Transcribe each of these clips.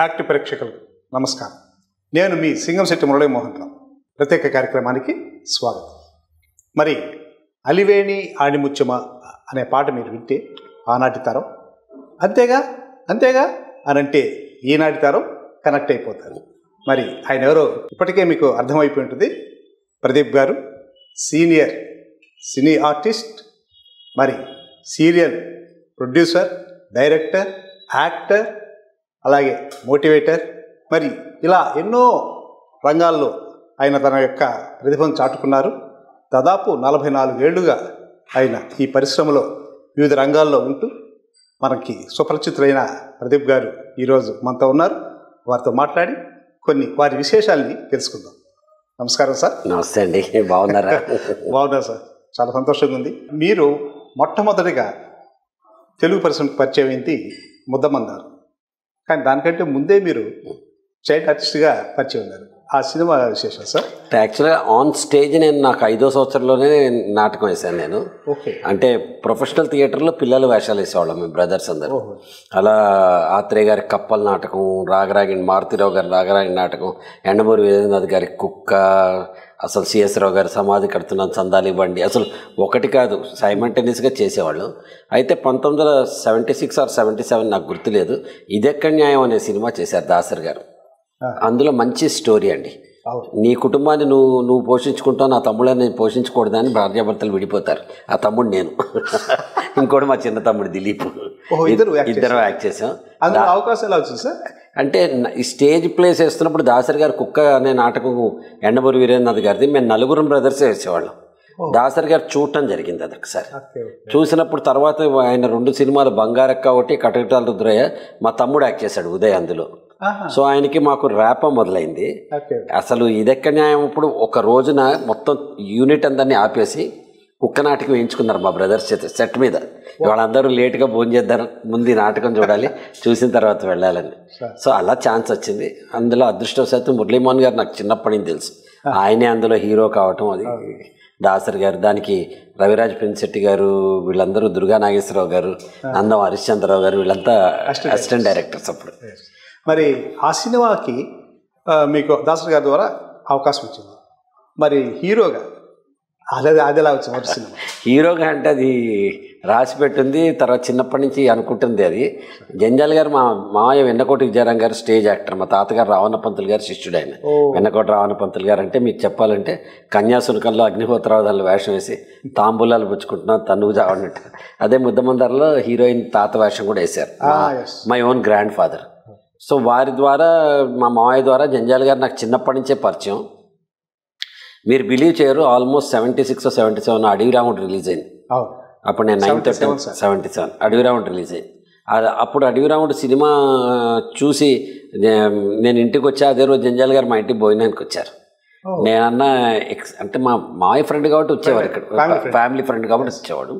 Act ప్రేక్షకులు నమస్కారం. నేను మీ సింగంశెట్టి మురళీమోహన్ రావు. ప్రత్యేక కార్యక్రమానికి స్వాగతం. మరి అలివేణి ఆణిముత్యమ అనే పాట మీరు వింటే ఆనాటి తరం అంతేగా? అంతేగా? అని అంటే ఈనాటి తరం కనెక్ట్ అయిపోతారు. మరి ఆయన ఎవరో ఇప్పటికే మీకు అర్థమైపోయి ఉంటుంది. ప్రదీప్ గారు సీనియర్ సినీ ఆర్టిస్ట్ మరి సీరియల్ ప్రొడ్యూసర్ డైరెక్టర్ యాక్టర్ అలాగే మోటివేటర్. మరి ఇలా ఎన్నో రంగాల్లో ఆయన తన యొక్క ప్రతిభను చాటుకున్నారు. దాదాపు నలభై నాలుగేళ్ళుగా ఆయన ఈ పరిశ్రమలో వివిధ రంగాల్లో ఉంటూ మనకి సుపరిచితులైన ప్రదీప్ గారు ఈరోజు మనతో ఉన్నారు. వారితో మాట్లాడి కొన్ని వారి విశేషాల్ని తెలుసుకుందాం. నమస్కారం సార్. నమస్తే అండి. బాగున్నారా? బాగున్నారు సార్. చాలా సంతోషంగా ఉంది. మీరు మొట్టమొదటిగా తెలుగు పరిశ్రమకు పరిచయం అయింది ముద్దమందారు కానీ దానికంటే ముందే మీరు చైల్డ్ ఆర్టిస్ట్గా పరిచయం ఉన్నారు. ఆ సినిమా విశేషం సార్? యాక్చువల్గా ఆన్ స్టేజ్ నేను నాకు ఐదో సంవత్సరంలోనే నాటకం వేశాను నేను. ఓకే. అంటే ప్రొఫెషనల్ థియేటర్లో పిల్లలు వేషాలు వేసేవాళ్ళం మేము బ్రదర్స్ అందరు. అలా ఆత్రేయ గారి కప్పల నాటకం రాగరాగిణి మారుతిరావు గారి రాగరాగిణి నాటకం ఎండమూరి వీరేంద్రనాథ్ గారి కుక్క అసలు సిఎస్ రావు గారి సమాధి కడుతున్నాను చందాలి బండి అసలు ఒకటి కాదు సైమంటేనియస్గా చేసేవాళ్ళు. అయితే పంతొమ్మిది వందల seventy six or seventy seven నాకు గుర్తులేదు. ఇదెక్కడ న్యాయం అనే సినిమా చేశారు దాసర్ గారు. అందులో మంచి స్టోరీ అండి. నీ కుటుంబాన్ని నువ్వు నువ్వు పోషించుకుంటావు నా తమ్ముళ్ళని నేను పోషించకూడదని భార్యాభర్తలు విడిపోతారు. ఆ తమ్ముడు నేను. ఇంకోటి మా చిన్న తమ్ముడు దిలీప్. ఇద్దరు యాక్ట్ చేసాం అవకాశం ఎలా వచ్చింది సార్? అంటే స్టేజ్ ప్లేస్ వేస్తున్నప్పుడు దాసరి గారు కుక్క అనే నాటకం ఎండమూరి వీరేంద్రనాథ్ గారిది. మేము నలుగురం బ్రదర్స్ వేసేవాళ్ళం. దాసరి గారు చూడటం జరిగింది అది ఒకసారి. చూసినప్పుడు తర్వాత ఆయన రెండు సినిమాలు బంగారక్క ఒకటి కటకటాల రుద్రయ్య మా తమ్ముడు యాక్ట్ చేశాడు ఉదయ్ అందులో. సో ఆయనకి మాకు ర్యాప మొదలైంది. అసలు ఇదెక్క న్యాయం? ఇప్పుడు ఒక రోజున మొత్తం యూనిట్ అందరినీ ఆపేసి కుక్క నాటకం వేయించుకున్నారు మా బ్రదర్స్ చేత సెట్ మీద. వాళ్ళందరూ లేట్గా భోజనం చేద్దారు. ముందు ఈ నాటకం చూడాలి. చూసిన తర్వాత వెళ్ళాలని. సో అలా ఛాన్స్ వచ్చింది. అందులో అదృష్టవశాత్తు మురళీమోహన్ గారు నాకు చిన్నప్పటి నుంచి తెలుసు. ఆయనే అందులో హీరో కావటం అది. దాసరి గారు దానికి రవిరాజ్ పెన్శెట్టి గారు వీళ్ళందరూ దుర్గా నాగేశ్వరరావు గారు నందం హరిశ్చంద్రరావు గారు వీళ్ళంతా అసిస్టెంట్ డైరెక్టర్స్ అప్పుడు. మరి ఆ సినిమాకి మీకు దాసరి గారి ద్వారా అవకాశం వచ్చింది. మరి హీరోగా అదే అది ఎలా వచ్చింది సినిమా? హీరోగా అంటే అది రాసి పెట్టింది తర్వాత చిన్నప్పటి నుంచి అనుకుంటుంది అది. జంజాల్ గారు మా మామయ్య వెన్నకోటి విజయరాం గారు స్టేజ్ యాక్టర్. మా తాతగారు రావణ పంతులు గారు శిష్యుడు ఆయన. వెన్నకోటి రావణ పంతులు గారు అంటే మీకు చెప్పాలంటే కన్యాశునకంలో అగ్నిహోత్రావధాలు వేషం వేసి తాంబూలాలు పుచ్చుకుంటున్నాం తనువు చావన్నట్టు. అదే ముద్దమందరిలో హీరోయిన్ తాత వేషం కూడా వేశారు. My own grandfather. సో వారి ద్వారా మా మామయ్య ద్వారా జంజాల్ గారు నాకు చిన్నప్పటి నుంచే పరిచయం. మీరు బిలీవ్ చేయరు almost seventy six seventy seven Adavi Ramudu release అయింది. అప్పుడు నేను ninth 77 sir. Seventy seven Adavi Ramudu release అది అప్పుడు అడవి రాముడు సినిమా చూసి నేను ఇంటికి వచ్చా అదే రోజు జంజాల్ గారు మా ఇంటికి భోజనానికి వచ్చారు. నేనన్నా ఎక్స్ అంటే మా మాయ ఫ్రెండ్ కాబట్టి వచ్చేవారు ఇక్కడ. ఫ్యామిలీ ఫ్రెండ్ కాబట్టి వచ్చేవాడు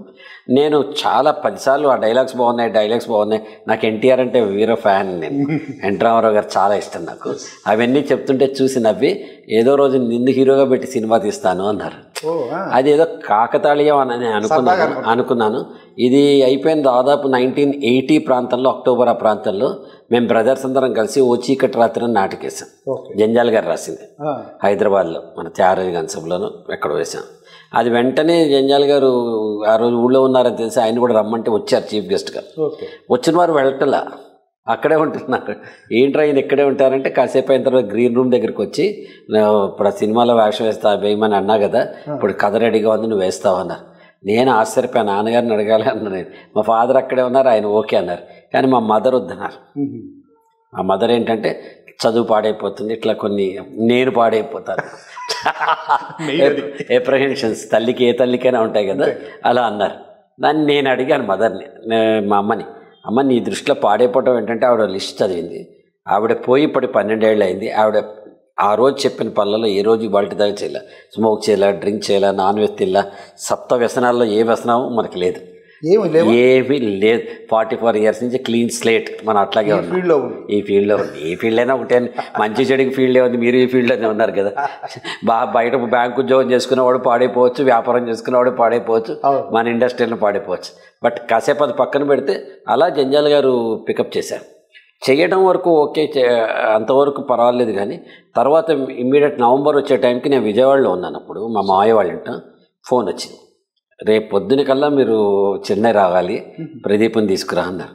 నేను చాలా పదిసార్లు ఆ డైలాగ్స్ బాగున్నాయి డైలాగ్స్ బాగున్నాయి. నాకు ఎన్టీఆర్ అంటే వీర ఫ్యాన్ నేను. ఎన్ రామారావు గారు చాలా ఇష్టం నాకు. అవన్నీ చెప్తుంటే చూసి నవ్వి ఏదో రోజు నిన్ను హీరోగా పెట్టి సినిమా తీస్తాను అన్నారు. ఆ. అదేదో కాకతాళీయం అని నేను అనుకున్నాను. అనుకున్నాను. ఇది అయిపోయిన దాదాపు నైన్టీన్ ఎయిటీ ప్రాంతంలో అక్టోబర్ ఆ ప్రాంతంలో మేము బ్రదర్స్ అందరం కలిసి ఓ చీకటి రాత్రి నాటకేసాం ఓకే. జంజాల్ గారు రాసింది. హైదరాబాద్లో మన త్యాగరాజ గన్సంలోనూ ఎక్కడ వేసాం అది వెంటనే జంజాల్ గారు ఆ రోజు ఊళ్ళో ఉన్నారని తెలిసి ఆయన కూడా రమ్మంటే వచ్చారు చీఫ్ గెస్ట్గా వచ్చిన వారు వెళ్ళటలా. అక్కడే ఉంటున్నారు. ఏంట్రా ఈయన ఇక్కడే ఉంటారంటే కాసేపు అయిన తర్వాత గ్రీన్ రూమ్ దగ్గరికి వచ్చి "నా- ఇప్పుడు ఆ సినిమాలో వేషం వేస్తా వేయమని అన్నా కదా ఇప్పుడు కథ రెడీగా ఉంది నువ్వు వేస్తావు అన్నారు. నేను ఆశ్చర్యపోయాను నాన్నగారిని అడగాలి అన్నారు. నేను. మా ఫాదర్ అక్కడే ఉన్నారు ఆయన ఓకే అన్నారు. కానీ మా మదర్ వద్దన్నారు. మా మదర్ ఏంటంటే చదువు పాడైపోతుంది ఇట్లా కొన్ని నేను పాడైపోతాను. ఎప్రహెన్షన్స్ తల్లికి ఏ తల్లికైనా ఉంటాయి కదా అలా అన్నారు. దాన్ని నేను అడిగాను మదర్ని మా అమ్మని. అమ్మ నీ దృష్టిలో పాడైపోవటం ఏంటంటే ఆవిడ లిస్ట్ చదివింది. ఆవిడ పోయి ఇప్పటి పన్నెండేళ్ళు అయింది ఆవిడ ఆ రోజు చెప్పిన పనులలో ఏ రోజు ఇవాళ దాకా చేయాల. స్మోక్ చేయాల డ్రింక్ చేయాల నాన్ వెజ్ తిల్లా సప్త వ్యసనాల్లో ఏ వ్యసనం మనకి లేదు. ఏమి లేదు. ఫార్టీ ఫోర్ ఇయర్స్ నుంచి క్లీన్ స్లేట్ మనం అట్లాగే ఫీల్డ్లో ఉంది. ఈ ఫీల్డ్లో ఉంది. ఈ ఫీల్డ్ అయినా ఒకటే మంచి చెడుకి ఫీల్డే ఉంది. మీరు ఈ ఫీల్డ్లోనే ఉన్నారు కదా. బాగా బయట బ్యాంక్ ఉద్యోగం చేసుకునేవాడు పాడైపోవచ్చు వ్యాపారం చేసుకునేవాడు పాడైపోవచ్చు. మన ఇండస్ట్రీలో పాడైపోవచ్చు. బట్ కాసేపు అది పక్కన పెడితే అలా జంజాల్ గారు పికప్ చేశారు. చేయడం వరకు ఓకే చే- అంతవరకు పర్వాలేదు కానీ తర్వాత ఇమ్మీడియట్ నవంబర్ వచ్చే టైంకి నేను విజయవాడలో ఉన్నాను అప్పుడు. మా మావయ్య వాళ్ళ ఫోన్ వచ్చింది. రేపు పొద్దున కల్లా మీరు చెన్నై రావాలి ప్రదీప్ని తీసుకురా అన్నారు.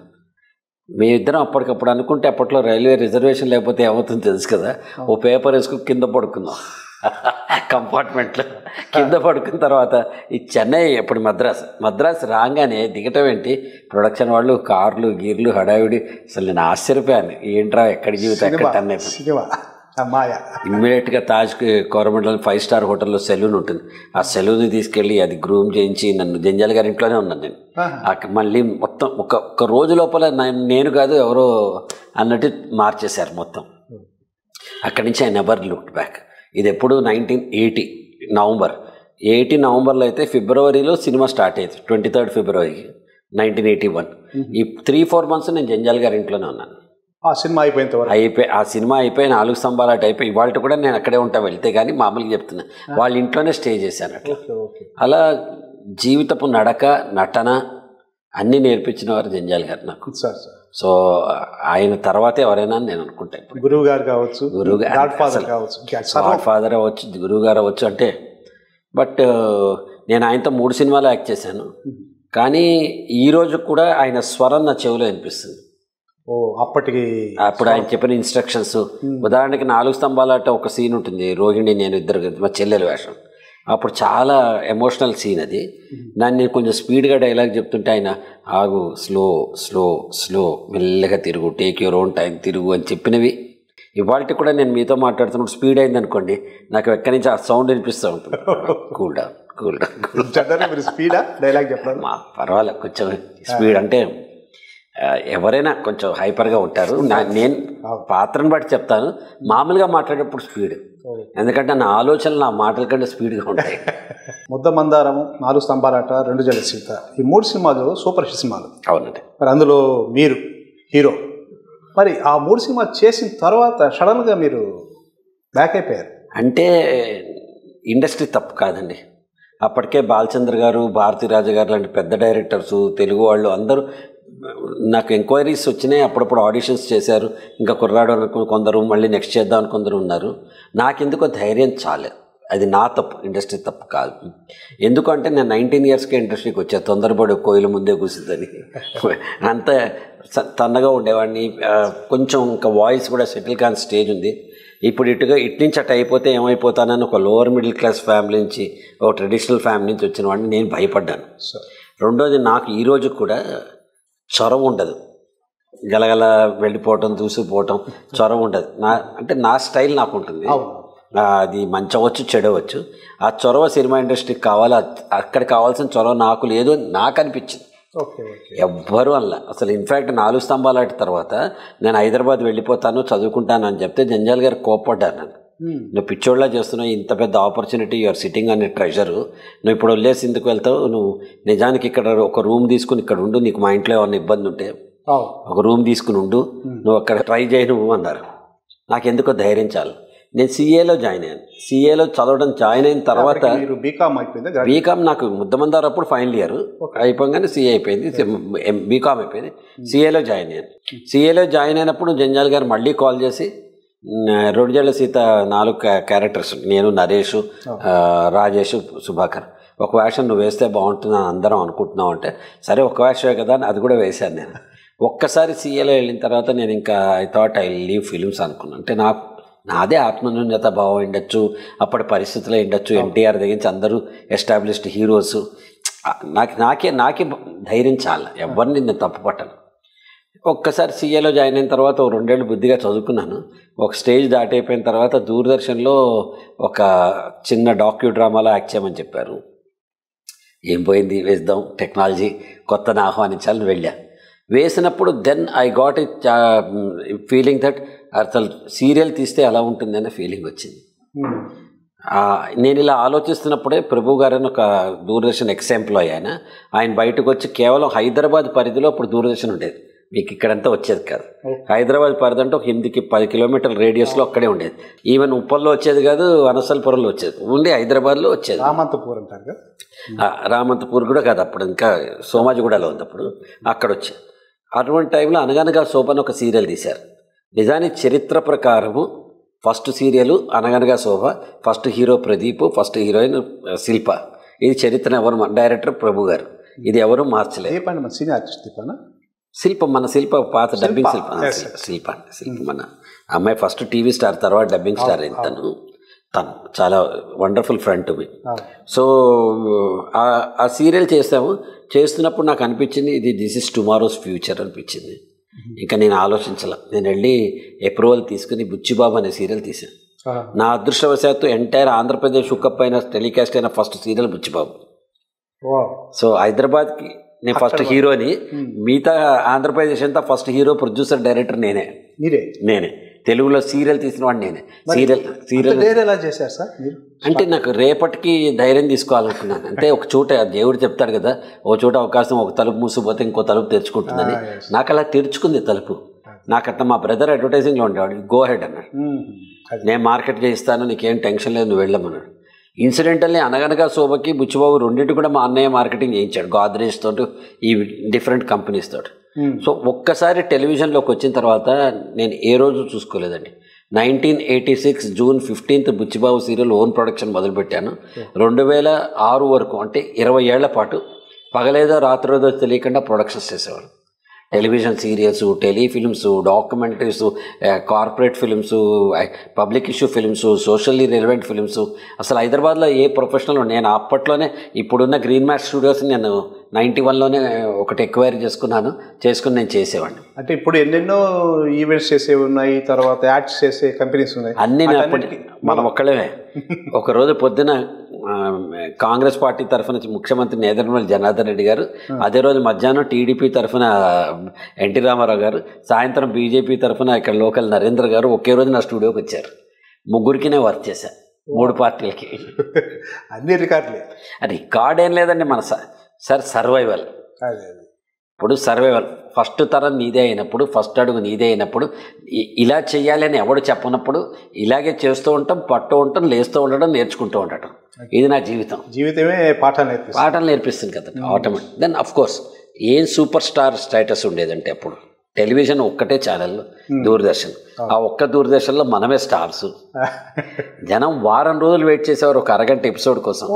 మేమిద్దరం అప్పటికప్పుడు అనుకుంటే అప్పట్లో రైల్వే రిజర్వేషన్ లేకపోతే ఏమవుతుందో తెలుసు కదా. ఓ పేపర్ వేసుకుని కింద పడుకున్నాం కంపార్ట్మెంట్లో కింద పడుకున్న తర్వాత ఈ చెన్నై ఎప్పుడు మద్రాసు మద్రాసు రాగానే దిగటం ఏంటి? ప్రొడక్షన్ వాళ్ళు కార్లు గీర్లు హడావిడి. అసలు నేను ఆశ్చర్యపోయాను. ఏంట్రా ఎక్కడి జీవితం ఎక్కడ సినిమా. మాయ ఇమ్మీడియట్గా తాజ్ కోరమండలం ఫైవ్ స్టార్ హోటల్లో సెలూన్ ఉంటుంది. ఆ సెలూన్ తీసుకెళ్ళి అది గ్రూమ్ చేయించి నన్ను జంజాల్ గారి ఇంట్లోనే ఉన్నాను నేను. మళ్ళీ మొత్తం ఒక ఒక రోజు లోపల నేను కాదు ఎవరో అన్నట్టు మార్చేశారు మొత్తం. అక్కడి నుంచి ఐ నెవర్ లుక్ బ్యాక్. ఇది ఎప్పుడు? Nineteen eighty November. ఎయిటీ నవంబర్లో అయితే ఫిబ్రవరిలో సినిమా స్టార్ట్ అయ్యింది. ట్వంటీ థర్డ్ ఫిబ్రవరికి నైన్టీన్ ఎయిటీ వన్. ఈ త్రీ ఫోర్ మంత్స్ నేను జంజాల్ గారి ఇంట్లోనే ఉన్నాను. ఆ సినిమా అయిపోయేంత వరకు. అయిపోయి ఆ సినిమా అయిపోయి నాలుగు స్తంభాలు అటు అయిపోయి ఇవాళ కూడా నేను అక్కడే ఉంటా వెళ్తే కానీ మామూలుగా చెప్తున్నా. వాళ్ళ ఇంట్లోనే స్టే చేశాను అట్లా. అలా జీవితపు నడక నటన అన్నీ నేర్పించిన వారు జంజాల్ గారు నాకు. సార్ సార్ సో ఆయన తర్వాతే ఎవరైనా నేను అనుకుంటా ఇప్పుడు. గురువు గారు కావచ్చు గురువు గారు గాడ్ ఫాదర్ కావచ్చు. గాడ్ ఫాదర్ అవ్వచ్చు గురువు గారు అవ్వచ్చు అంటే బట్ నేను ఆయనతో మూడు సినిమాలు యాక్ట్ చేశాను. కానీ ఈ రోజు కూడా ఆయన స్వరం నా చెవిలో వినిపిస్తుంది. ఓ అప్పటికి అప్పుడు ఆయన చెప్పిన ఇన్స్ట్రక్షన్స్ ఉదాహరణకి నాలుగు స్తంభాల అట్ట ఒక సీన్ ఉంటుంది రోహిణి నేను ఇద్దరు మా చెల్లెల వేషం. అప్పుడు చాలా ఎమోషనల్ సీన్ అది. దాన్ని నేను కొంచెం స్పీడ్గా డైలాగ్ చెప్తుంటే ఆయన ఆగు స్లో స్లో స్లో మెల్లగా తిరుగు టేక్ యూర్ ఓన్ టైం తిరుగు అని చెప్పినవి. ఇవాళ కూడా నేను మీతో మాట్లాడుతున్నప్పుడు స్పీడ్ అయింది అనుకోండి నాకు ఎక్కడి నుంచి ఆ సౌండ్ వినిపిస్తూ ఉంటుంది. కూల్ డౌన్ కూల్ డౌన్ స్పీడా డైలాగ్ చెప్పడం మా పర్వాలేదు కొంచెం స్పీడ్ అంటే ఎవరైనా కొంచెం హైపర్గా ఉంటారు. నా- నేను పాత్రను బట్టి చెప్తాను. మామూలుగా మాట్లాడేటప్పుడు స్పీడ్. ఎందుకంటే నా ఆలోచనలు నా మాటల కంటే స్పీడ్గా ఉంటాయి. ముద్ద మందారము నాలుగు స్తంభాలాట రెండు జల సీత ఈ మూడు సినిమాలు సూపర్ హిట్ సినిమాలు. అవునండి. మరి అందులో మీరు హీరో. మరి ఆ మూడు సినిమాలు చేసిన తర్వాత సడన్గా మీరు బ్యాక్ అయిపోయారు. అంటే ఇండస్ట్రీ తప్పు కాదండి. అప్పటికే బాలచంద్ర గారు భారతీరాజు గారు లాంటి పెద్ద డైరెక్టర్స్ తెలుగు వాళ్ళు అందరూ నాకు ఎంక్వైరీస్ వచ్చినాయి అప్పుడప్పుడు ఆడిషన్స్ చేశారు. ఇంకా కుర్రాడు అనుకుని కొందరు మళ్ళీ నెక్స్ట్ చేద్దాం కొందరు ఉన్నారు. నాకెందుకో ధైర్యం చాలేదు అది నా తప్పు ఇండస్ట్రీ తప్పు కాదు. ఎందుకంటే నేను నైన్టీన్ ఇయర్స్కే ఇండస్ట్రీకి వచ్చా తొందరపడి కోయిల ముందే కూర్చుందని. అంత తన్నగా ఉండేవాడిని. కొంచెం ఇంకా వాయిస్ కూడా సెటిల్ కాని స్టేజ్ ఉంది. ఇప్పుడు ఇటుగా ఇటు నుంచి అటు అయిపోతే ఏమైపోతానని ఒక లోవర్ మిడిల్ క్లాస్ ఫ్యామిలీ నుంచి ఒక ట్రెడిషనల్ ఫ్యామిలీ నుంచి వచ్చిన వాడిని నేను భయపడ్డాను. రెండోది నాకు ఈ రోజు కూడా చొరవ ఉండదు. గలగల వెళ్ళిపోవటం దూసిపోవటం చొరవ ఉండదు. నా అంటే నా స్టైల్ నాకు ఉంటుంది అది మంచి అవ్వచ్చు చెడవచ్చు ఆ చొరవ సినిమా ఇండస్ట్రీకి కావాలి అక్కడ కావాల్సిన చొరవ నాకు లేదు అని నాకు అనిపించింది. ఎవ్వరూ అల్ల అసలు ఇన్ఫ్యాక్ట్ నాలుగు స్తంభాలు ఆట తర్వాత నేను హైదరాబాద్ వెళ్ళిపోతాను చదువుకుంటాను అని చెప్తే జంజాల్ గారు కోప్పడ్డారు నన్ను. నువ్వు పిచ్చోళ్ళ చేస్తున్నావు ఇంత పెద్ద ఆపర్చునిటీ యూఆర్ సిట్టింగ్ అనే ట్రెజరు నువ్వు ఇప్పుడు వదిలేసి ఎందుకు వెళ్తావు? నువ్వు నిజానికి ఇక్కడ ఒక రూమ్ తీసుకుని ఇక్కడ ఉండు నీకు మా ఇంట్లో ఏమైనా ఇబ్బంది ఉంటే ఒక రూమ్ తీసుకుని ఉండు. నువ్వు అక్కడ ట్రై చేయి నువ్వు అన్నారు. నాకెందుకో ధైర్యం చాలు. నేను సీఏలో జాయిన్ అయ్యాను. సీఏలో చదవడం జాయిన్ అయిన తర్వాత బీకామ్ అయిపోయింది? బీకామ్ నాకు ముద్దమందారు అప్పుడు ఫైనల్ ఇయర్ అయిపోగానే సీఏ అయిపోయింది. బీకామ్ అయిపోయింది. సీఏలో జాయిన్ అయ్యాను. సీఏలో జాయిన్ అయినప్పుడు జంజాల్ గారు మళ్ళీ కాల్ చేసి "న- రెండుజళ్ళ సీత నాలుగు క్యా- క్యారెక్టర్స్. నేను నరేష్ రాజేష్ సుభాకర్. ఒక వేషం నువ్వు వేస్తే బాగుంటుంది అని అందరం అనుకుంటున్నాం అంటే సరే ఒక వేషమే కదా అని అది కూడా వేశాను నేను. ఒక్కసారి సీఏలో వెళ్ళిన తర్వాత నేను ఇంకా I thought I leave films అనుకున్నాను. అంటే నాకు నాదే ఆత్మన్యూన్యత భావం ఉండొచ్చు అప్పటి పరిస్థితుల్లో ఉండొచ్చు ఎన్టీఆర్ దగ్గర నుంచి అందరూ ఎస్టాబ్లిష్డ్ హీరోస్. నాకు నాకే నాకే ధైర్యం చాలా. ఎవరిని నేను తప్పు పట్టను ఒక్కసారి సీఏలో జాయిన్ అయిన తర్వాత ఒక రెండేళ్ళు బుద్ధిగా చదువుకున్నాను. ఒక స్టేజ్ దాటైపోయిన తర్వాత దూరదర్శన్లో ఒక చిన్న డాక్యూ డ్రామాలో యాక్ట్ చేయమని చెప్పారు. ఏం పోయింది? వేద్దాం. టెక్నాలజీ కొత్తని ఆహ్వానించాలని వెళ్ళా. వేసినప్పుడు then I got it feeling that అసలు సీరియల్ తీస్తే ఎలా ఉంటుంది అనే ఫీలింగ్ వచ్చింది. నేను ఇలా ఆలోచిస్తున్నప్పుడే ప్రభు గారు అని ఒక దూరదర్శన్ ఎక్స్ ఎంప్లాయ్ ఆయన ఆయన బయటకు వచ్చి కేవలం హైదరాబాద్ పరిధిలో అప్పుడు దూరదర్శన్ ఉండేది. మీకు ఇక్కడంతా వచ్చేది కాదు. హైదరాబాద్ పరిధి అంటే ఒక ఎనిమిదికి పది కిలోమీటర్ల రేడియస్లో అక్కడే ఉండేది. ఈవెన్ ఉప్పల్లో వచ్చేది కాదు అనసల్పురంలో వచ్చేది. ఉండి హైదరాబాద్లో వచ్చేది. రామంతపూర్ అంటారు కదా? రామంతపూర్ కూడా కాదు అప్పుడు. ఇంకా సోమాజిగూడలో ఉంది అప్పుడు. అక్కడ వచ్చి అటువంటి టైంలో అనగనగా శోభ అని ఒక సీరియల్ తీశారు. నిజానికి చరిత్ర ప్రకారము first serial Anaganaga Shobha first hero Pradeep first heroine Shilpa. ఇది చరిత్ర ఎవరు డైరెక్టర్ ప్రభు గారు. ఇది ఎవరు మార్చలేదు. సీనియర్ ఆర్టిస్ట్ శిల్ప మన శిల్ప పాత డబ్బింగ్ శిల్ప. శిల్ప అండి శిల్ప మన అమ్మాయి ఫస్ట్ టీవీ స్టార్ తర్వాత డబ్బింగ్ స్టార్ అయింది తను. తను చాలా wonderful friend to me so ఆ సీరియల్ చేసాము. చేస్తున్నప్పుడు నాకు అనిపించింది ఇది దిస్ ఇస్ టుమారోస్ ఫ్యూచర్ అనిపించింది. ఇంకా నేను ఆలోచించాల. నేను వెళ్ళి అప్రూవల్ తీసుకుని బుచ్చిబాబు అనే సీరియల్ తీశాను నా అదృష్టవశాత్తు ఎంటైర్ ఆంధ్రప్రదేశ్ హుకప్ అయిన టెలికాస్ట్ అయిన ఫస్ట్ సీరియల్ బుచ్చిబాబు. సో హైదరాబాద్కి నేను ఫస్ట్ హీరోని. మిగతా ఆంధ్రప్రదేశ్ అంతా ఫస్ట్ హీరో ప్రొడ్యూసర్ డైరెక్టర్ నేనే. మీరే? నేనే. తెలుగులో సీరియల్ తీసిన వాడు నేనే. సీరియల్ సీరియల్ ఎలా చేశారు సార్ అంటే నాకు రేపటికి ధైర్యం తీసుకోవాలనుకున్నాను. అంటే ఒక చోట దేవుడు చెప్తాడు కదా ఓ చోట అవకాశం ఒక తలుపు మూసిపోతే ఇంకో తలుపు తెరుచుకుంటుందని. నాకు అలా తెరుచుకుంది తలుపు. నాకు అట్లా మా బ్రదర్ అడ్వర్టైజింగ్లో ఉండేవాడు. గో హెడ్ అన్నాడు. నేను మార్కెట్ చేయిస్తాను నీకేం టెన్షన్ లేదు నువ్వు వెళ్ళమన్నాడు. ఇన్సిడెంటల్లీ అనగనగా శోభకి బుచ్చిబాబు రెండింటి కూడా మా అన్నయ్య మార్కెటింగ్ చేయించాడు. గాద్రేజ్ తోటి ఈ డిఫరెంట్ కంపెనీస్ తోటి. సో ఒక్కసారి టెలివిజన్లోకి వచ్చిన తర్వాత నేను ఏ రోజు చూసుకోలేదండి. Nineteen eighty six June fifteenth Buchchibabu serial own production మొదలుపెట్టాను. రెండు వేల ఆరు వరకు అంటే ఇరవై ఏళ్ళ పాటు పగలేదో రాత్రిదో తెలియకుండా ప్రొడక్షన్స్ చేసేవాడు television serials telefilms documentaries corporate films public issue films socially relevant films. అసలు హైదరాబాద్లో ఏ ప్రొఫెషనల్ నేను అప్పట్లోనే ఇప్పుడున్న గ్రీన్ మ్యాట్ స్టూడియోస్ నేను నైంటీ వన్లోనే ఒకటి ఎక్వైరీ చేసుకున్నాను చేసుకుని నేను చేసేవాడిని. అంటే ఇప్పుడు ఎన్నెన్నో ఈవెంట్స్ చేసేవి ఉన్నాయి తర్వాత యాడ్స్ చేసే కంపెనీస్ ఉన్నాయి. అన్ని మనం ఒక్కళ్ళమే. ఒకరోజు పొద్దున కాంగ్రెస్ పార్టీ తరఫున ముఖ్యమంత్రి నేదరమల్లి జనార్దన్ రెడ్డి గారు అదే రోజు మధ్యాహ్నం టీడీపీ తరఫున ఎన్టీ రామారావు గారు సాయంత్రం బీజేపీ తరఫున ఇక్కడ లోకల్ నరేంద్ర గారు ఒకే రోజు నా స్టూడియోకి వచ్చారు. ముగ్గురికినే వర్క్ చేశా మూడు పార్టీలకి. అన్ని రికార్డులే. అది రికార్డ్ ఏం లేదండి మన సార్ సర్వైవల్. అదే. ఇప్పుడు సర్వైవల్. ఫస్ట్ తరం నీదే అయినప్పుడు ఫస్ట్ అడుగు నీదే అయినప్పుడు ఇలా చెయ్యాలని ఎవడు చెప్పనప్పుడు ఇలాగే చేస్తూ ఉంటాం పట్టు ఉంటాం లేస్తూ ఉండడం నేర్చుకుంటూ ఉండటం. ఇది నా జీవితం. జీవితమే పాఠాలు పాఠాలు నేర్పిస్తుంది కదా ఆటోమేటిక్ దెన్ అఫ్ కోర్స్ ఏం సూపర్ స్టార్ స్టేటస్ ఉండేదంటే అప్పుడు? టెలివిజన్ ఒక్కటే ఛానల్ దూరదర్శన్. ఆ. ఒక్క దూరదర్శన్లో మనమే స్టార్స్. జనం వారం రోజులు వెయిట్ చేసేవారు ఒక అరగంట ఎపిసోడ్ కోసం.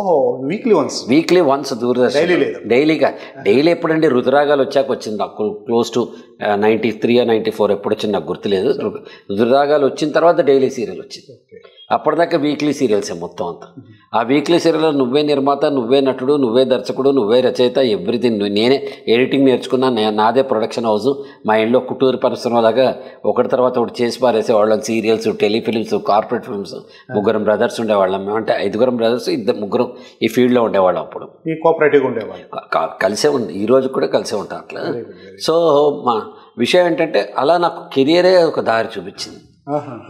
Weekly once weekly once Doordarshan. డైలీగా daily ఎప్పుడండి రుతురాగాలు వచ్చాక వచ్చింది? నాకు close to ninety three ninety four ఎప్పుడు వచ్చింది నాకు గుర్తులేదు. రు- రుతురాగాలు వచ్చిన తర్వాత డైలీ సీరియల్ వచ్చింది. అప్పటిదాకా వీక్లీ సీరియల్సే మొత్తం అంతా. ఆ వీక్లీ సీరియల్లో నువ్వే నిర్మాత నువ్వే నటుడు నువ్వే దర్శకుడు నువ్వే రచయిత ఎవ్రీథింగ్ నేనే ఎడిటింగ్ నేర్చుకున్నా నాదే ప్రొడక్షన్ హౌస్ మా ఇంట్లో కుటూరు పరిశ్రమ లాగా ఒకటి తర్వాత ఒకటి చేసి పారేసే వాళ్ళం. Serials telefilms corporate films. ముగ్గురం బ్రదర్స్ ఉండేవాళ్ళం. అంటే ఐదుగురం బ్రదర్స్ ఇద్దరు ముగ్గురం ఈ ఫీల్డ్లో ఉండేవాళ్ళం అప్పుడు. కోఆపరేటివ్గా ఉండేవాళ్ళు. కలిసే ఉంది. ఈ రోజు కూడా కలిసే ఉంటాం అట్లా. సో మా విషయం ఏంటంటే అలా నాకు కెరియరే ఒక దారి చూపించింది.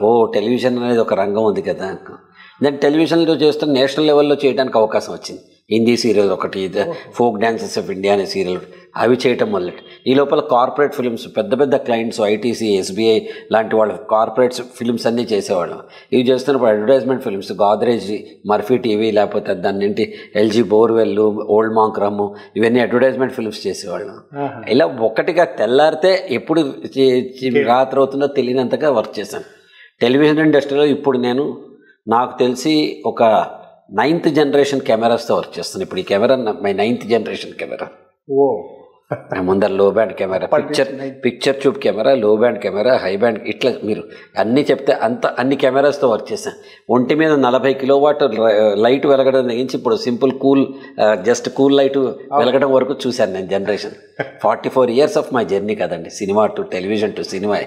ఓ టెలివిజన్ అనేది ఒక రంగం ఉంది కదా. దెన్ టెలివిజన్లో చేస్తే నేషనల్ లెవెల్లో చేయడానికి అవకాశం వచ్చింది. హిందీ సీరియల్ ఒకటి ఫోక్ డాన్సెస్ ఆఫ్ ఇండియా అనే సీరియల్ అవి చేయటం మొదలెట్ ఈ లోపల కార్పొరేట్ ఫిల్మ్స్ పెద్ద పెద్ద క్లయింట్స్ ఐటీసీ ఎస్బీఐ లాంటి వాళ్ళ కార్పొరేట్ ఫిల్మ్స్ అన్నీ చేసేవాళ్ళం. ఇవి చేస్తున్నప్పుడు advertisement films Godrej Murphy TV లేకపోతే దాని ఏంటి ఎల్జీ బోర్వెల్ ఓల్డ్ మాంక్రమ్ ఇవన్నీ అడ్వర్టైజ్మెంట్ ఫిల్మ్స్ చేసేవాళ్ళం. ఇలా ఒక్కటిగా తెల్లారితే ఎప్పుడు రాత్రి అవుతుందో తెలియనంతగా వర్క్ చేశాను. టెలివిజన్ ఇండస్ట్రీలో ఇప్పుడు నేను నాకు తెలిసి ఒక నైన్త్ జనరేషన్ కెమెరాస్తో వర్క్ చేస్తాను. ఇప్పుడు ఈ camera my ninth generation camera. ఓ. ముందర low band camera picture picture tube camera low band camera high band ఇట్లా మీరు అన్నీ చెప్తే అంత అన్ని కెమెరాస్తో వర్క్ చేశాను. ఒంటి మీద నలభై కిలో వాట్ లైట్ వెలగడం నుంచి ఇప్పుడు simple cool just cool light వెలగడం వరకు చూశాను నేను generation forty four years of my journey కదండి. Cinema to television to cinema